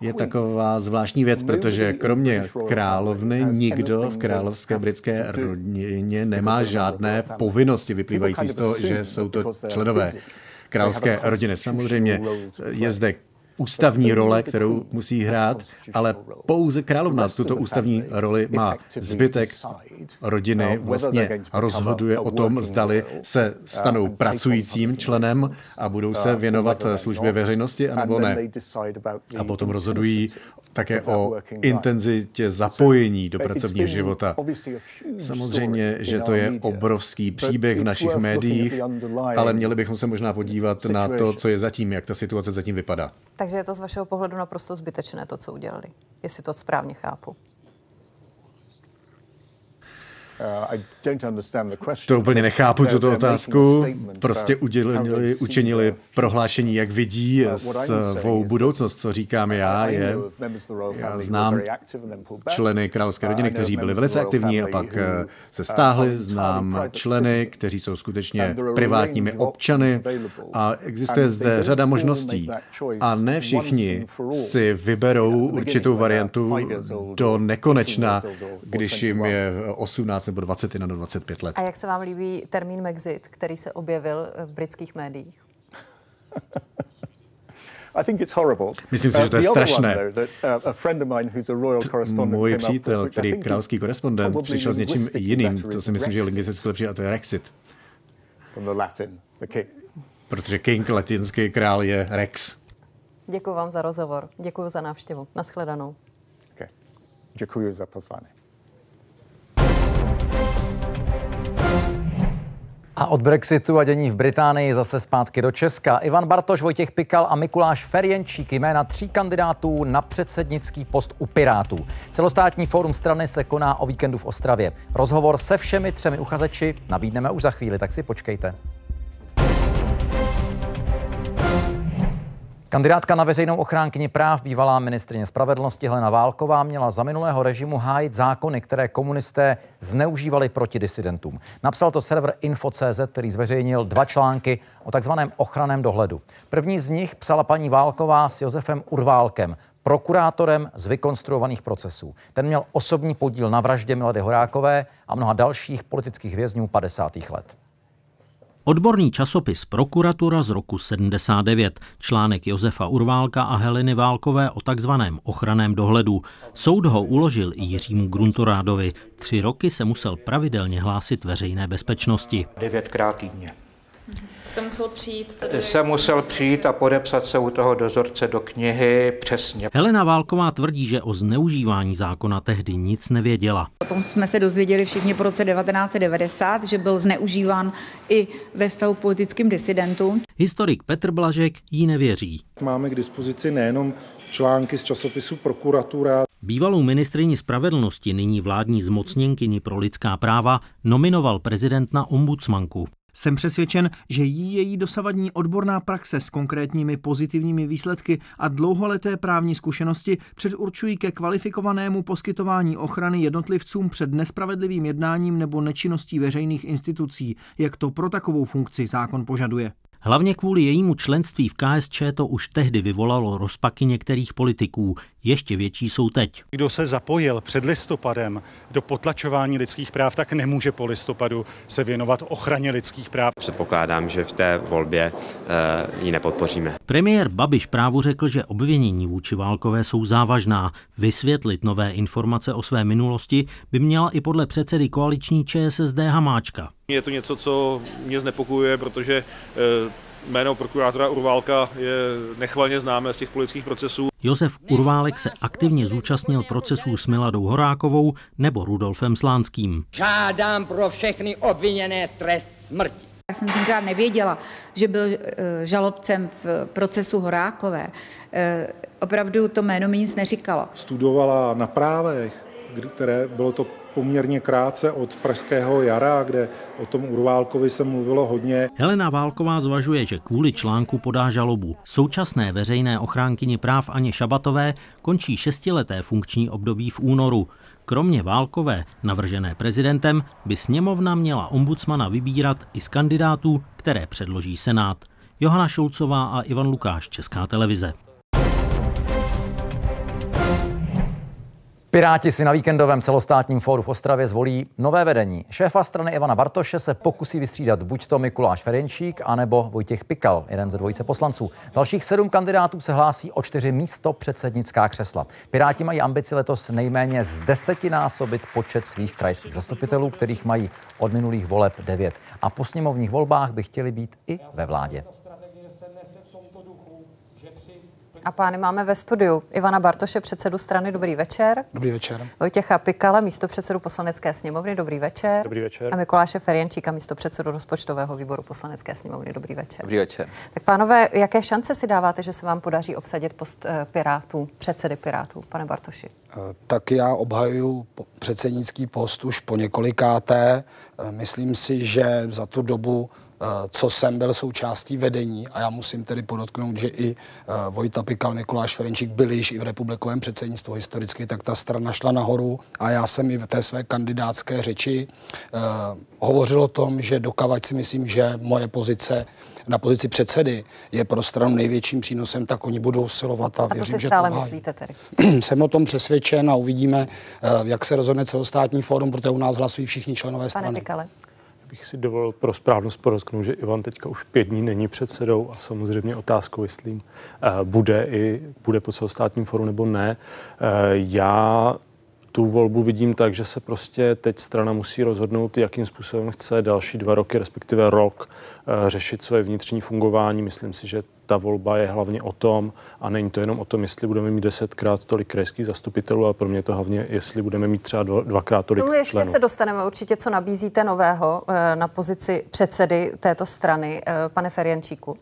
je taková zvláštní věc, protože kromě královny nikdo v královské britské rodině nemá žádné povinnosti vyplývající z toho, že jsou to členové královské rodiny. Samozřejmě je zde ústavní role, kterou musí hrát, ale pouze královna tuto ústavní roli má. Zbytek rodiny vlastně rozhoduje o tom, zdali se stanou pracujícím členem a budou se věnovat službě veřejnosti, anebo ne. A potom rozhodují také o intenzitě zapojení do pracovního života. Samozřejmě, že to je obrovský příběh v našich médiích, ale měli bychom se možná podívat na to, co je zatím, jak ta situace zatím vypadá. Tak Takže je to z vašeho pohledu naprosto zbytečné to, co udělali, jestli to správně chápu. Uh, to úplně nechápu, tuto otázku. Prostě udělili, učinili prohlášení, jak vidí svou budoucnost. Co říkám já, je, já znám členy královské rodiny, kteří byli velice aktivní a pak eh, se stáhli. Znám členy, kteří jsou skutečně privátními občany a existuje zde řada možností. A ne všichni si vyberou určitou variantu do nekonečna, když jim je 18 nebo 21 nebo 25 let. A jak se vám líbí termín Mexit, který se objevil v britských médiích? Myslím si, že to je strašné. Můj přítel, který je královský korespondent, přišel s něčím jiným. To si myslím, že je lingvisticky lepší, a to je Rexit. Protože king, latinský král, je Rex. Děkuji vám za rozhovor. Děkuji za návštěvu. Naschledanou. Okay. Děkuji za pozvání. A od Brexitu a dění v Británii zase zpátky do Česka. Ivan Bartoš, Vojtěch Pikal a Mikuláš Ferjenčík jména tří kandidátů na předsednický post u Pirátů. Celostátní fórum strany se koná o víkendu v Ostravě. Rozhovor se všemi třemi uchazeči nabídneme už za chvíli, tak si počkejte. Kandidátka na veřejnou ochránkyni práv, bývalá ministrině spravedlnosti Helena Válková, měla za minulého režimu hájit zákony, které komunisté zneužívali proti disidentům. Napsal to server Info.cz, který zveřejnil dva články o takzvaném ochraném dohledu. První z nich psala paní Válková s Josefem Urválkem, prokurátorem z vykonstruovaných procesů. Ten měl osobní podíl na vraždě Milady Horákové a mnoha dalších politických vězňů 50. let. Odborný časopis Prokuratura z roku 79, článek Josefa Urválka a Heleny Válkové o takzvaném ochraném dohledu. Soud ho uložil Jiřímu Gruntorádovi. Tři roky se musel pravidelně hlásit veřejné bezpečnosti. Devětkrát týdně. Jste musel přijít? Tady... Jsem musel přijít a podepsat se u toho dozorce do knihy přesně. Helena Válková tvrdí, že o zneužívání zákona tehdy nic nevěděla. Potom jsme se dozvěděli všichni po roce 1990, že byl zneužíván i ve vztahu k politickým disidentům. Historik Petr Blažek jí nevěří. Máme k dispozici nejenom články z časopisu Prokuratura. Bývalou ministrině spravedlnosti, nyní vládní zmocněnkyni pro lidská práva, nominoval prezident na ombudsmanku. Jsem přesvědčen, že jí její dosavadní odborná praxe s konkrétními pozitivními výsledky a dlouholeté právní zkušenosti předurčují ke kvalifikovanému poskytování ochrany jednotlivcům před nespravedlivým jednáním nebo nečinností veřejných institucí, jak to pro takovou funkci zákon požaduje. Hlavně kvůli jejímu členství v KSČ to už tehdy vyvolalo rozpaky některých politiků. Ještě větší jsou teď. Kdo se zapojil před listopadem do potlačování lidských práv, tak nemůže po listopadu se věnovat ochraně lidských práv. Předpokládám, že v té volbě uh, ji nepodpoříme. Premiér Babiš právu řekl, že obvinění vůči Válkové jsou závažná. Vysvětlit nové informace o své minulosti by měla i podle předsedy koaliční ČSSD Hamáčka. Je to něco, co mě znepokojuje, protože uh, Jméno prokurátora Urválka je nechvalně známé z těch politických procesů. Josef Urválek se aktivně zúčastnil procesů s Miladou Horákovou nebo Rudolfem Slánským. Žádám pro všechny obviněné trest smrti. Já jsem tenkrát nevěděla, že byl eh, žalobcem v procesu Horákové. Eh, opravdu to jméno mi nic neříkalo. Studovala na právech, které bylo to poměrně krátce od Pražského jara, kde o tom Urválkovi se mluvilo hodně. Helena Válková zvažuje, že kvůli článku podá žalobu. Současné veřejné ochránkyni práv Aně Šabatové končí šestileté funkční období v únoru. Kromě Válkové, navržené prezidentem, by sněmovna měla ombudsmana vybírat i z kandidátů, které předloží Senát. Johana Šulcová a Ivan Lukáš, Česká televize. Piráti si na víkendovém celostátním fóru v Ostravě zvolí nové vedení. Šéfa strany Ivana Bartoše se pokusí vystřídat buď to Mikuláš Ferenčík, anebo Vojtěch Pikal, jeden ze dvojice poslanců. Dalších sedm kandidátů se hlásí o čtyři místo předsednická křesla. Piráti mají ambici letos nejméně z desetinásobit počet svých krajských zastupitelů, kterých mají od minulých voleb devět. A po sněmovních volbách by chtěli být i ve vládě. A pány máme ve studiu Ivana Bartoše, předsedu strany. Dobrý večer. Dobrý večer. Vojtěcha Pikala, místo předsedu poslanecké sněmovny. Dobrý večer. Dobrý večer. A Mikuláše Ferjenčíka, místo předsedu rozpočtového výboru poslanecké sněmovny. Dobrý večer. Dobrý večer. Tak pánové, jaké šance si dáváte, že se vám podaří obsadit post eh, Pirátů, předsedy Pirátů, pane Bartoši? Eh, tak já obhajuju předsednický post už po několikáté. Eh, myslím si, že za tu dobu co jsem byl součástí vedení a já musím tedy podotknout, že i eh, Vojta Pikal, Mikuláš Ferenčík byli již i v republikovém předsednictvu historicky, tak ta strana šla nahoru a já jsem i v té své kandidátské řeči uh, hovořil o tom, že dokavať si myslím, že moje pozice na pozici předsedy je pro stranu největším přínosem, tak oni budou silovat a, a věřím, to si že stále to myslíte tedy? jsem o tom přesvědčen a uvidíme, jak se rozhodne celostátní fórum, protože u nás hlasují všichni členové strany. Pane Pikale bych si dovolil pro správnost podotknout, že Ivan teďka už pět dní není předsedou a samozřejmě otázkou, jestli eh, bude i bude po celostátním foru nebo ne. Eh, já tu volbu vidím tak, že se prostě teď strana musí rozhodnout, jakým způsobem chce další dva roky, respektive rok, eh, řešit své vnitřní fungování. Myslím si, že ta volba je hlavně o tom, a není to jenom o tom, jestli budeme mít desetkrát tolik krajských zastupitelů, ale pro mě to hlavně, jestli budeme mít třeba dva, dvakrát tolik Tomu ještě členů. se dostaneme určitě, co nabízíte nového eh, na pozici předsedy této strany, eh, pane Ferjenčíku.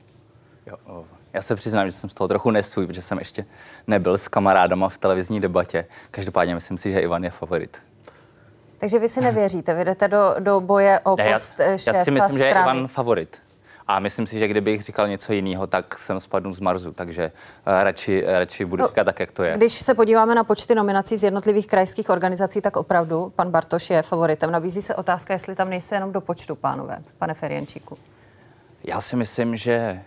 Jo, já se přiznám, že jsem z toho trochu nesvůj, protože jsem ještě nebyl s kamarádama v televizní debatě. Každopádně myslím si, že Ivan je favorit. Takže vy si nevěříte, vy jdete do, do boje o ne, post já, šéfa Já si myslím, strany. že je Ivan favorit. A myslím si, že kdybych říkal něco jiného, tak jsem spadnu z Marzu, takže uh, radši, radši budu no, říkat tak, jak to je. Když se podíváme na počty nominací z jednotlivých krajských organizací, tak opravdu pan Bartoš je favoritem. Nabízí se otázka, jestli tam nejste jenom do počtu, pánové, pane Ferjenčíku. Já si myslím, že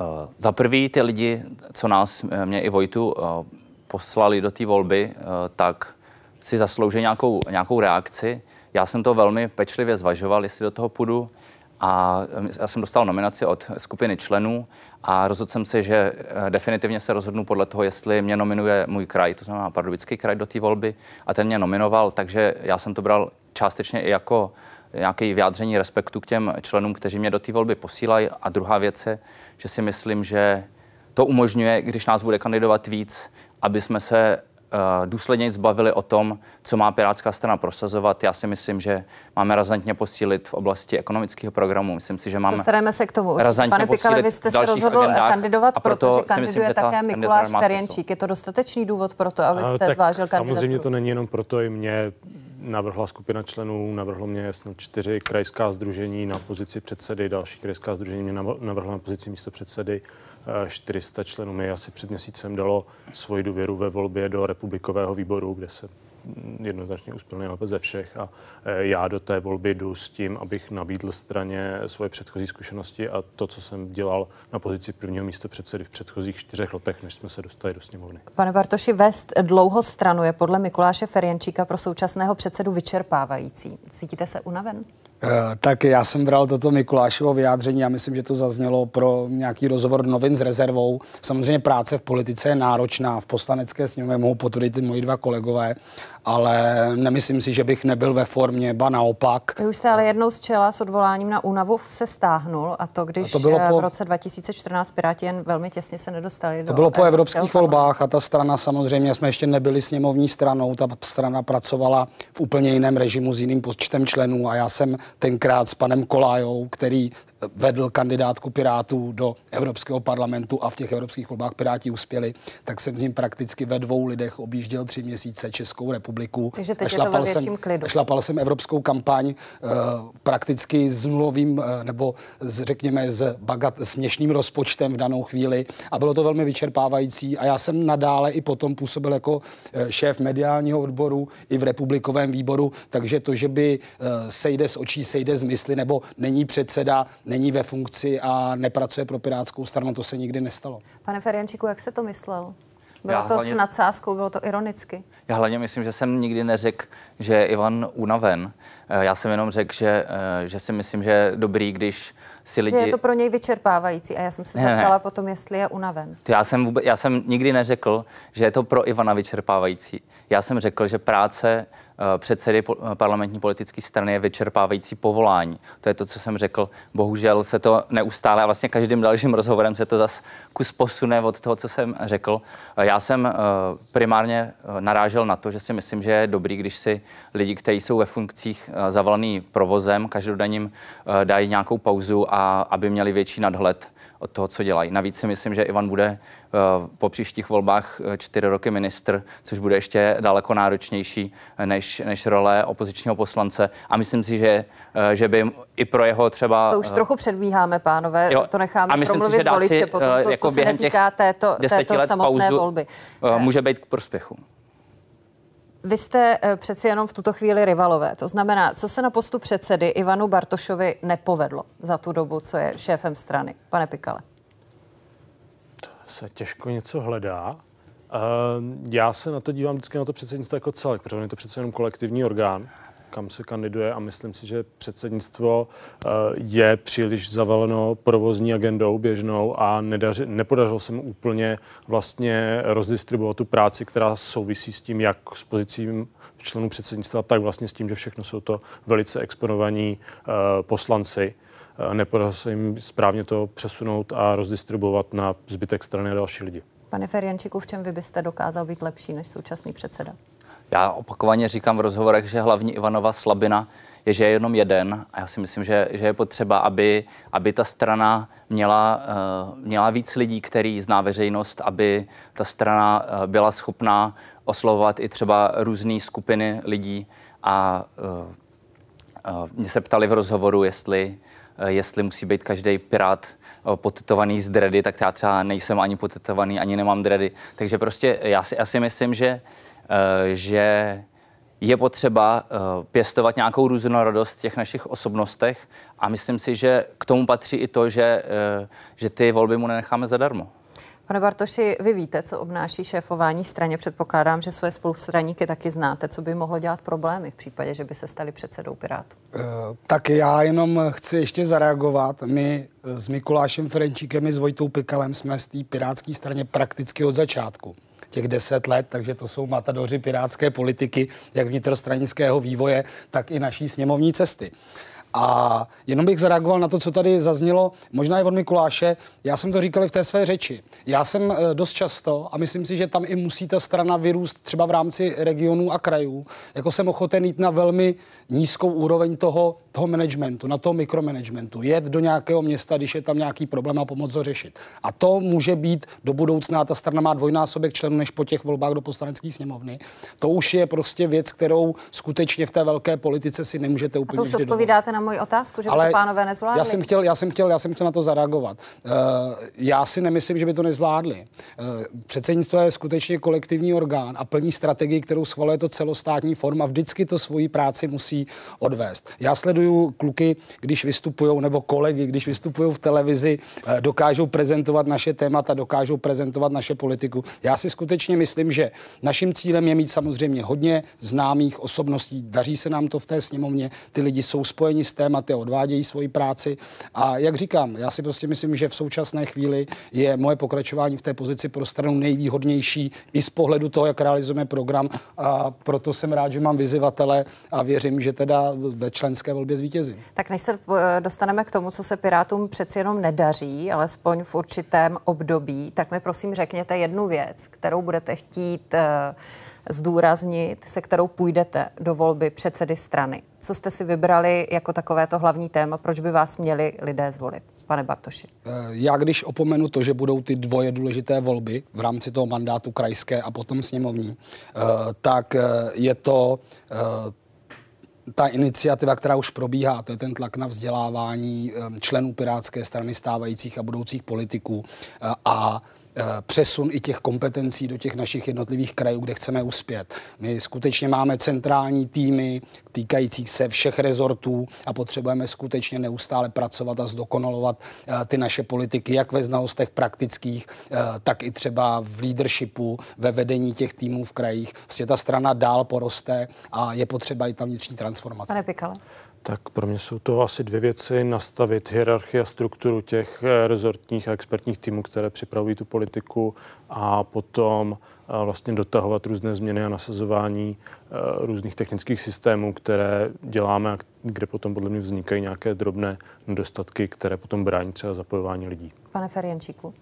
uh, za prvý ty lidi, co nás, mě i Vojtu, uh, poslali do té volby, uh, tak si zaslouží nějakou, nějakou reakci. Já jsem to velmi pečlivě zvažoval, jestli do toho půjdu. A já jsem dostal nominaci od skupiny členů a rozhodl jsem se, že definitivně se rozhodnu podle toho, jestli mě nominuje můj kraj, to znamená Pardubický kraj do té volby a ten mě nominoval, takže já jsem to bral částečně i jako nějaké vyjádření respektu k těm členům, kteří mě do té volby posílají. A druhá věc je, že si myslím, že to umožňuje, když nás bude kandidovat víc, aby jsme se Eh, důsledně zbavili o tom, co má Pirátská strana prosazovat. Já si myslím, že máme razantně posílit v oblasti ekonomického programu. Myslím si, že máme. Dostaneme se k tomu. Pane Pikale, vy jste se rozhodl kandidovat, protože kandiduje myslím, také Mikuláš Ferjenčík. Je to dostatečný důvod pro to, abyste tak zvážil kandidaturu? Samozřejmě to není jenom proto, i mě navrhla skupina členů, navrhlo mě snad čtyři krajská združení na pozici předsedy, další krajská združení mě navrhlo na pozici místo předsedy. 400 členů mi asi před měsícem dalo svoji důvěru ve volbě do republikového výboru, kde se jednoznačně uspěl nejlépe ze všech a e, já do té volby jdu s tím, abych nabídl straně svoje předchozí zkušenosti a to, co jsem dělal na pozici prvního místa předsedy v předchozích čtyřech letech, než jsme se dostali do sněmovny. Pane Bartoši, vést dlouho stranu je podle Mikuláše Ferjenčíka pro současného předsedu vyčerpávající. Cítíte se unaven? Eh, tak já jsem bral toto Mikulášovo vyjádření, já myslím, že to zaznělo pro nějaký rozhovor novin s rezervou. Samozřejmě práce v politice je náročná, v poslanecké sněmovně mohou potvrdit i moji dva kolegové, ale nemyslím si, že bych nebyl ve formě, ba naopak. Vy už jste ale jednou z čela s odvoláním na únavu se stáhnul a to, když a to bylo po... v roce 2014 Piráti jen velmi těsně se nedostali To bylo po evropských volbách a ta strana samozřejmě, jsme ještě nebyli sněmovní stranou, ta strana pracovala v úplně jiném režimu s jiným počtem členů a já jsem tenkrát s panem Kolájou, který vedl kandidátku Pirátů do Evropského parlamentu a v těch evropských volbách Piráti uspěli, tak jsem s ním prakticky ve dvou lidech objížděl tři měsíce Českou republiku. Takže teď šlapal, je to jsem, klidu. šlapal jsem evropskou kampaň uh, prakticky s nulovým, uh, nebo s, řekněme s bagat, směšným rozpočtem v danou chvíli a bylo to velmi vyčerpávající a já jsem nadále i potom působil jako uh, šéf mediálního odboru i v republikovém výboru, takže to, že by uh, sejde z očí, sejde z mysli, nebo není předseda, není ve funkci a nepracuje pro Pirátskou stranu, to se nikdy nestalo. Pane Feriančiku, jak se to myslel? Bylo já to hlavně, s nadsázkou, bylo to ironicky? Já hlavně myslím, že jsem nikdy neřekl, že je Ivan unaven. Eh, já jsem jenom řekl, že, eh, že si myslím, že je dobrý, když si lidi... Že je to pro něj vyčerpávající a já jsem se Ne, ne. zeptala potom, jestli je unaven. Já jsem, vůbec, já jsem nikdy neřekl, že je to pro Ivana vyčerpávající. Já jsem řekl, že práce předsedy po- eh, parlamentní politické strany je vyčerpávající povolání. To je to, co jsem řekl. Bohužel se to neustále a vlastně každým dalším rozhovorem se to zas kus posune od toho, co jsem řekl. Eh, Já jsem eh, primárně eh, narážel na to, že si myslím, že je dobrý, když si lidi, kteří jsou ve funkcích eh, zavalený provozem, každodenním eh, dají nějakou pauzu a aby měli větší nadhled od toho, co dělají. Navíc si myslím, že Ivan bude eh, po příštích volbách eh, čtyři roky ministr, což bude ještě daleko náročnější eh, než, než role opozičního poslance. A myslím si, že, eh, že by i pro jeho třeba... To už eh, trochu předbíháme, pánové, Jo, to necháme a myslím si, promluvit že dá voliče, si, potom eh, to, jako to se netýká této, této samotné pauzu, volby. eh, může být k prospěchu. Vy jste eh, přeci jenom v tuto chvíli rivalové. To znamená, co se na postu předsedy Ivanu Bartošovi nepovedlo za tu dobu, co je šéfem strany? Pane Pikale. Se těžko něco hledá. Eh, Já se na to dívám vždycky na to předsednictvo jako celek, protože on je to přece jenom kolektivní orgán, kam se kandiduje a myslím si, že předsednictvo eh, je příliš zavaleno provozní agendou běžnou a nedaři, nepodařilo se mu úplně vlastně rozdistribuovat tu práci, která souvisí s tím, jak s pozicí členů předsednictva, tak vlastně s tím, že všechno jsou to velice exponovaní eh, poslanci. Eh, Nepodařilo se jim správně to přesunout a rozdistribuovat na zbytek strany a další lidi. Pane Ferjančiku, v čem vy byste dokázal být lepší než současný předseda? Já opakovaně říkám v rozhovorech, že hlavní Ivanova slabina je, že je jenom jeden a já si myslím, že, že je potřeba, aby, aby ta strana měla, uh, měla víc lidí, který zná veřejnost, aby ta strana uh, byla schopná oslovovat i třeba různé skupiny lidí a uh, uh, mě se ptali v rozhovoru, jestli, uh, jestli musí být každý pirát uh, potetovaný z dredy, tak já třeba nejsem ani potetovaný, ani nemám dredy. Takže prostě já si, já si myslím, že, uh, že je potřeba pěstovat nějakou různorodost v těch našich osobnostech a myslím si, že k tomu patří i to, že, že ty volby mu nenecháme zadarmo. Pane Bartoši, vy víte, co obnáší šéfování straně. Předpokládám, že svoje spolustraníky taky znáte. Co by mohlo dělat problémy v případě, že by se stali předsedou Pirátů? Eh, Tak já jenom chci ještě zareagovat. My s Mikulášem Ferenčíkem i s Vojtou Pikalem jsme z té pirátské straně prakticky od začátku těch deset let, takže to jsou matadoři pirátské politiky, jak vnitrostranického vývoje, tak i naší sněmovní cesty. A jenom bych zareagoval na to, co tady zaznělo, možná i od Mikuláše. Já jsem to říkal i v té své řeči. Já jsem eh, dost často, a myslím si, že tam i musí ta strana vyrůst třeba v rámci regionů a krajů, jako jsem ochoten jít na velmi nízkou úroveň toho, toho managementu, na toho mikromanagementu, jet do nějakého města, když je tam nějaký problém a pomoct ho řešit. A to může být do budoucna, ta strana má dvojnásobek členů než po těch volbách do poslanecké sněmovny. To už je prostě věc, kterou skutečně v té velké politice si nemůžete A úplně to už odpovídáte na moji otázku, že by to pánové nezvládli. Já jsem chtěl, já jsem chtěl, já jsem chtěl na to zareagovat. Uh, já si nemyslím, že by to nezvládli. Uh, předsednictvo je skutečně kolektivní orgán a plní strategii, kterou schvaluje to celostátní forma. Vždycky to svoji práci musí odvést. Já sleduju kluky, když vystupují, nebo kolegy, když vystupují v televizi, uh, dokážou prezentovat naše témata, dokážou prezentovat naše politiku. Já si skutečně myslím, že naším cílem je mít samozřejmě hodně známých osobností. Daří se nám to v té sněmovně. Ty lidi jsou spojeni s tématy, odvádějí svoji práci. A jak říkám, já si prostě myslím, že v současné chvíli je moje pokračování v té pozici pro stranu nejvýhodnější i z pohledu toho, jak realizujeme program. A proto jsem rád, že mám vyzivatele a věřím, že teda ve členské volbě zvítězím. Tak než se eh, dostaneme k tomu, co se Pirátům přeci jenom nedaří, alespoň v určitém období, tak mi prosím řekněte jednu věc, kterou budete chtít eh, zdůraznit, se kterou půjdete do volby předsedy strany. Co jste si vybrali jako takovéto hlavní téma, proč by vás měli lidé zvolit? Pane Bartoši. Eh, Já když opomenu to, že budou ty dvoje důležité volby v rámci toho mandátu krajské a potom sněmovní, eh, tak eh, je to ta iniciativa, která už probíhá, to je ten tlak na vzdělávání členů Pirátské strany stávajících a budoucích politiků a přesun i těch kompetencí do těch našich jednotlivých krajů, kde chceme uspět. My skutečně máme centrální týmy týkajících se všech rezortů a potřebujeme skutečně neustále pracovat a zdokonalovat eh, ty naše politiky, jak ve znalostech praktických, eh, tak i třeba v leadershipu, ve vedení těch týmů v krajích. Prostě ta strana dál poroste a je potřeba i ta vnitřní transformace. Pane Pikale. Tak pro mě jsou to asi dvě věci. Nastavit hierarchii a strukturu těch eh, rezortních a expertních týmů, které připravují tu politiku a potom eh, vlastně dotahovat různé změny a nasazování eh, různých technických systémů, které děláme a kde potom podle mě vznikají nějaké drobné nedostatky, které potom brání třeba zapojování lidí. Pane Ferjenčíku.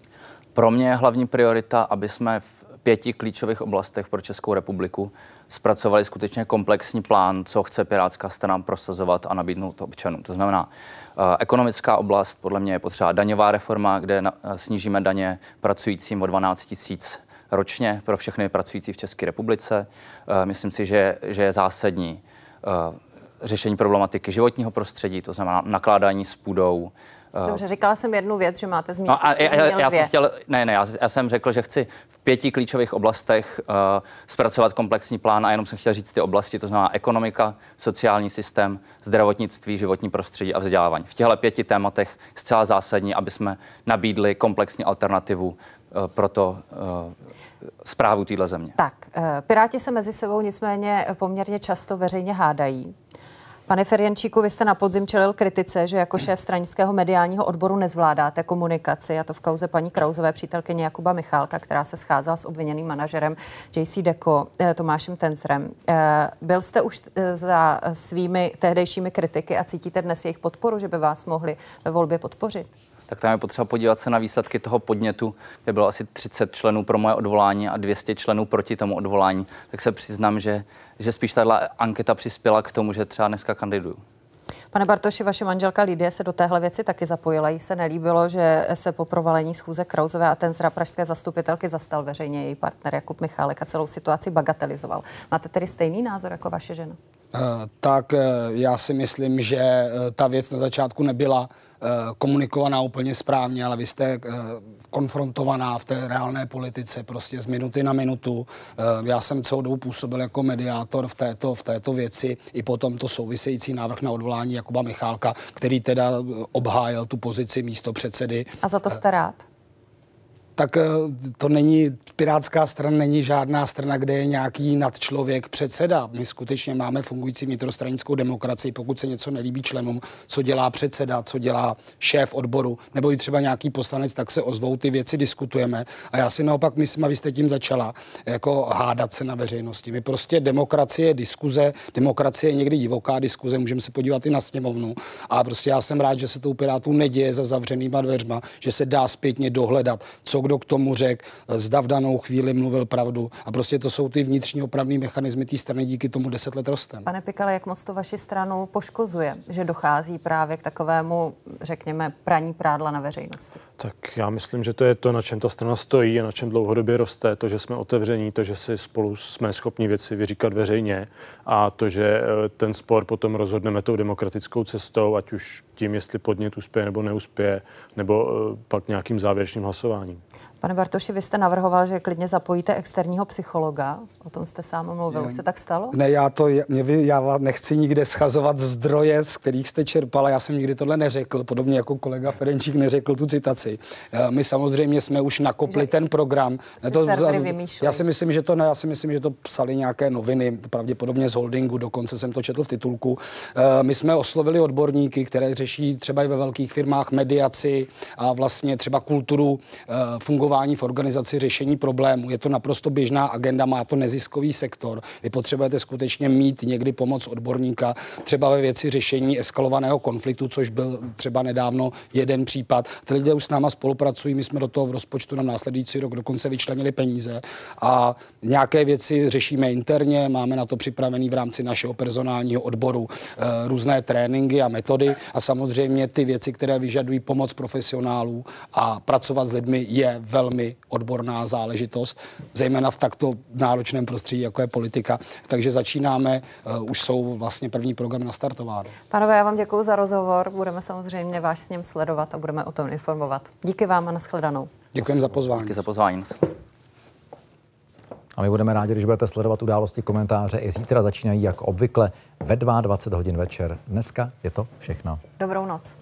Pro mě je hlavní priorita, aby jsme v pěti klíčových oblastech pro Českou republiku zpracovali skutečně komplexní plán, co chce Pirátská strana prosazovat a nabídnout občanům. To znamená, eh, ekonomická oblast, podle mě je potřeba daňová reforma, kde eh, snížíme daně pracujícím o 12 tisíc ročně pro všechny pracující v České republice. Eh, myslím si, že, že je zásadní řešení problematiky životního prostředí, to znamená nakládání s půdou, Dobře, říkala jsem jednu věc, že máte zmínit. No a já, já, já jsem chtěl, ne, ne, já, já jsem řekl, že chci v pěti klíčových oblastech uh, zpracovat komplexní plán a jenom jsem chtěl říct ty oblasti, to znamená ekonomika, sociální systém, zdravotnictví, životní prostředí a vzdělávání. V těchto pěti tématech zcela zásadní, aby jsme nabídli komplexní alternativu uh, pro to uh, zprávu téhle země. Tak, uh, Piráti se mezi sebou nicméně poměrně často veřejně hádají. Pane Ferjenčíku, vy jste na podzim čelil kritice, že jako šéf stranického mediálního odboru nezvládáte komunikaci, a to v kauze paní Krauzové přítelkyně Jakuba Michálka, která se scházela s obviněným manažerem JC Deco eh, Tomášem Tenzrem. Eh, byl jste už eh, za svými tehdejšími kritiky a cítíte dnes jejich podporu, že by vás mohli ve volbě podpořit? Tak tam je potřeba podívat se na výsledky toho podnětu, kde bylo asi 30 členů pro moje odvolání a 200 členů proti tomu odvolání. Tak se přiznám, že, že spíš tahle anketa přispěla k tomu, že třeba dneska kandiduju. Pane Bartoši, vaše manželka Lidie se do téhle věci taky zapojila. Jí se nelíbilo, že se po provalení schůze Krauzové a ten zra pražské zastupitelky zastal veřejně její partner Jakub Michálek a celou situaci bagatelizoval. Máte tedy stejný názor jako vaše žena? Uh, tak uh, já si myslím, že uh, ta věc na začátku nebyla Eh, komunikovaná úplně správně, ale vy jste eh, konfrontovaná v té reálné politice prostě z minuty na minutu. Eh, já jsem celou dobu působil jako mediátor v této, v této věci i potom to související návrh na odvolání Jakuba Michálka, který teda obhájil tu pozici místo předsedy. A za to jste rád? Tak eh, to není, Pirátská strana není žádná strana, kde je nějaký nadčlověk předseda. My skutečně máme fungující vnitrostranickou demokracii. Pokud se něco nelíbí členům, co dělá předseda, co dělá šéf odboru, nebo i třeba nějaký poslanec, tak se ozvou, ty věci diskutujeme. A já si naopak myslím, a vy jste tím začala, jako hádat se na veřejnosti. My prostě demokracie, diskuze, demokracie je někdy divoká diskuze, můžeme se podívat i na sněmovnu. A prostě já jsem rád, že se to u Pirátů neděje za zavřenýma dveřma, že se dá zpětně dohledat, co kdo k tomu řekl, zda v danou chvíli mluvil pravdu. A prostě to jsou ty vnitřní opravní mechanismy té strany, díky tomu deset let rostem. Pane Pikale, jak moc to vaši stranu poškozuje, že dochází právě k takovému, řekněme, praní prádla na veřejnosti? Tak já myslím, že to je to, na čem ta strana stojí a na čem dlouhodobě roste. To, že jsme otevření, to, že si spolu jsme schopni věci vyříkat veřejně a to, že eh, ten spor potom rozhodneme tou demokratickou cestou, ať už tím, jestli podnět uspěje nebo neuspěje, nebo eh, pak nějakým závěrečným hlasováním. Pane Bartoši, vy jste navrhoval, že klidně zapojíte externího psychologa. O tom jste sám mluvil. Už se tak stalo? Ne, já to, mě, já nechci nikde schazovat zdroje, z kterých jste čerpala. Já jsem nikdy tohle neřekl, podobně jako kolega Ferenčík neřekl tu citaci. Eh, my samozřejmě jsme už nakopli že ten program. To, já si myslím, že to ne, já si myslím, že to psali nějaké noviny, pravděpodobně z holdingu, dokonce jsem to četl v titulku. Eh, my jsme oslovili odborníky, které řeší třeba i ve velkých firmách mediaci a vlastně třeba kulturu eh, fungování fungování v organizaci řešení problémů. Je to naprosto běžná agenda, má to neziskový sektor. Vy potřebujete skutečně mít někdy pomoc odborníka, třeba ve věci řešení eskalovaného konfliktu, což byl třeba nedávno jeden případ. Ty lidé už s náma spolupracují, my jsme do toho v rozpočtu na následující rok dokonce vyčlenili peníze a nějaké věci řešíme interně, máme na to připravený v rámci našeho personálního odboru e, různé tréninky a metody a samozřejmě ty věci, které vyžadují pomoc profesionálů a pracovat s lidmi je velmi velmi odborná záležitost, zejména v takto náročném prostředí, jako je politika. Takže začínáme, uh, už jsou vlastně první programy nastartovány. Pánové, já vám děkuji za rozhovor. Budeme samozřejmě váš s ním sledovat a budeme o tom informovat. Díky vám a nashledanou. Děkujeme za pozvání. Díky za pozvání. A my budeme rádi, když budete sledovat události komentáře. I zítra začínají jako obvykle ve 22 hodin večer. Dneska je to všechno. Dobrou noc.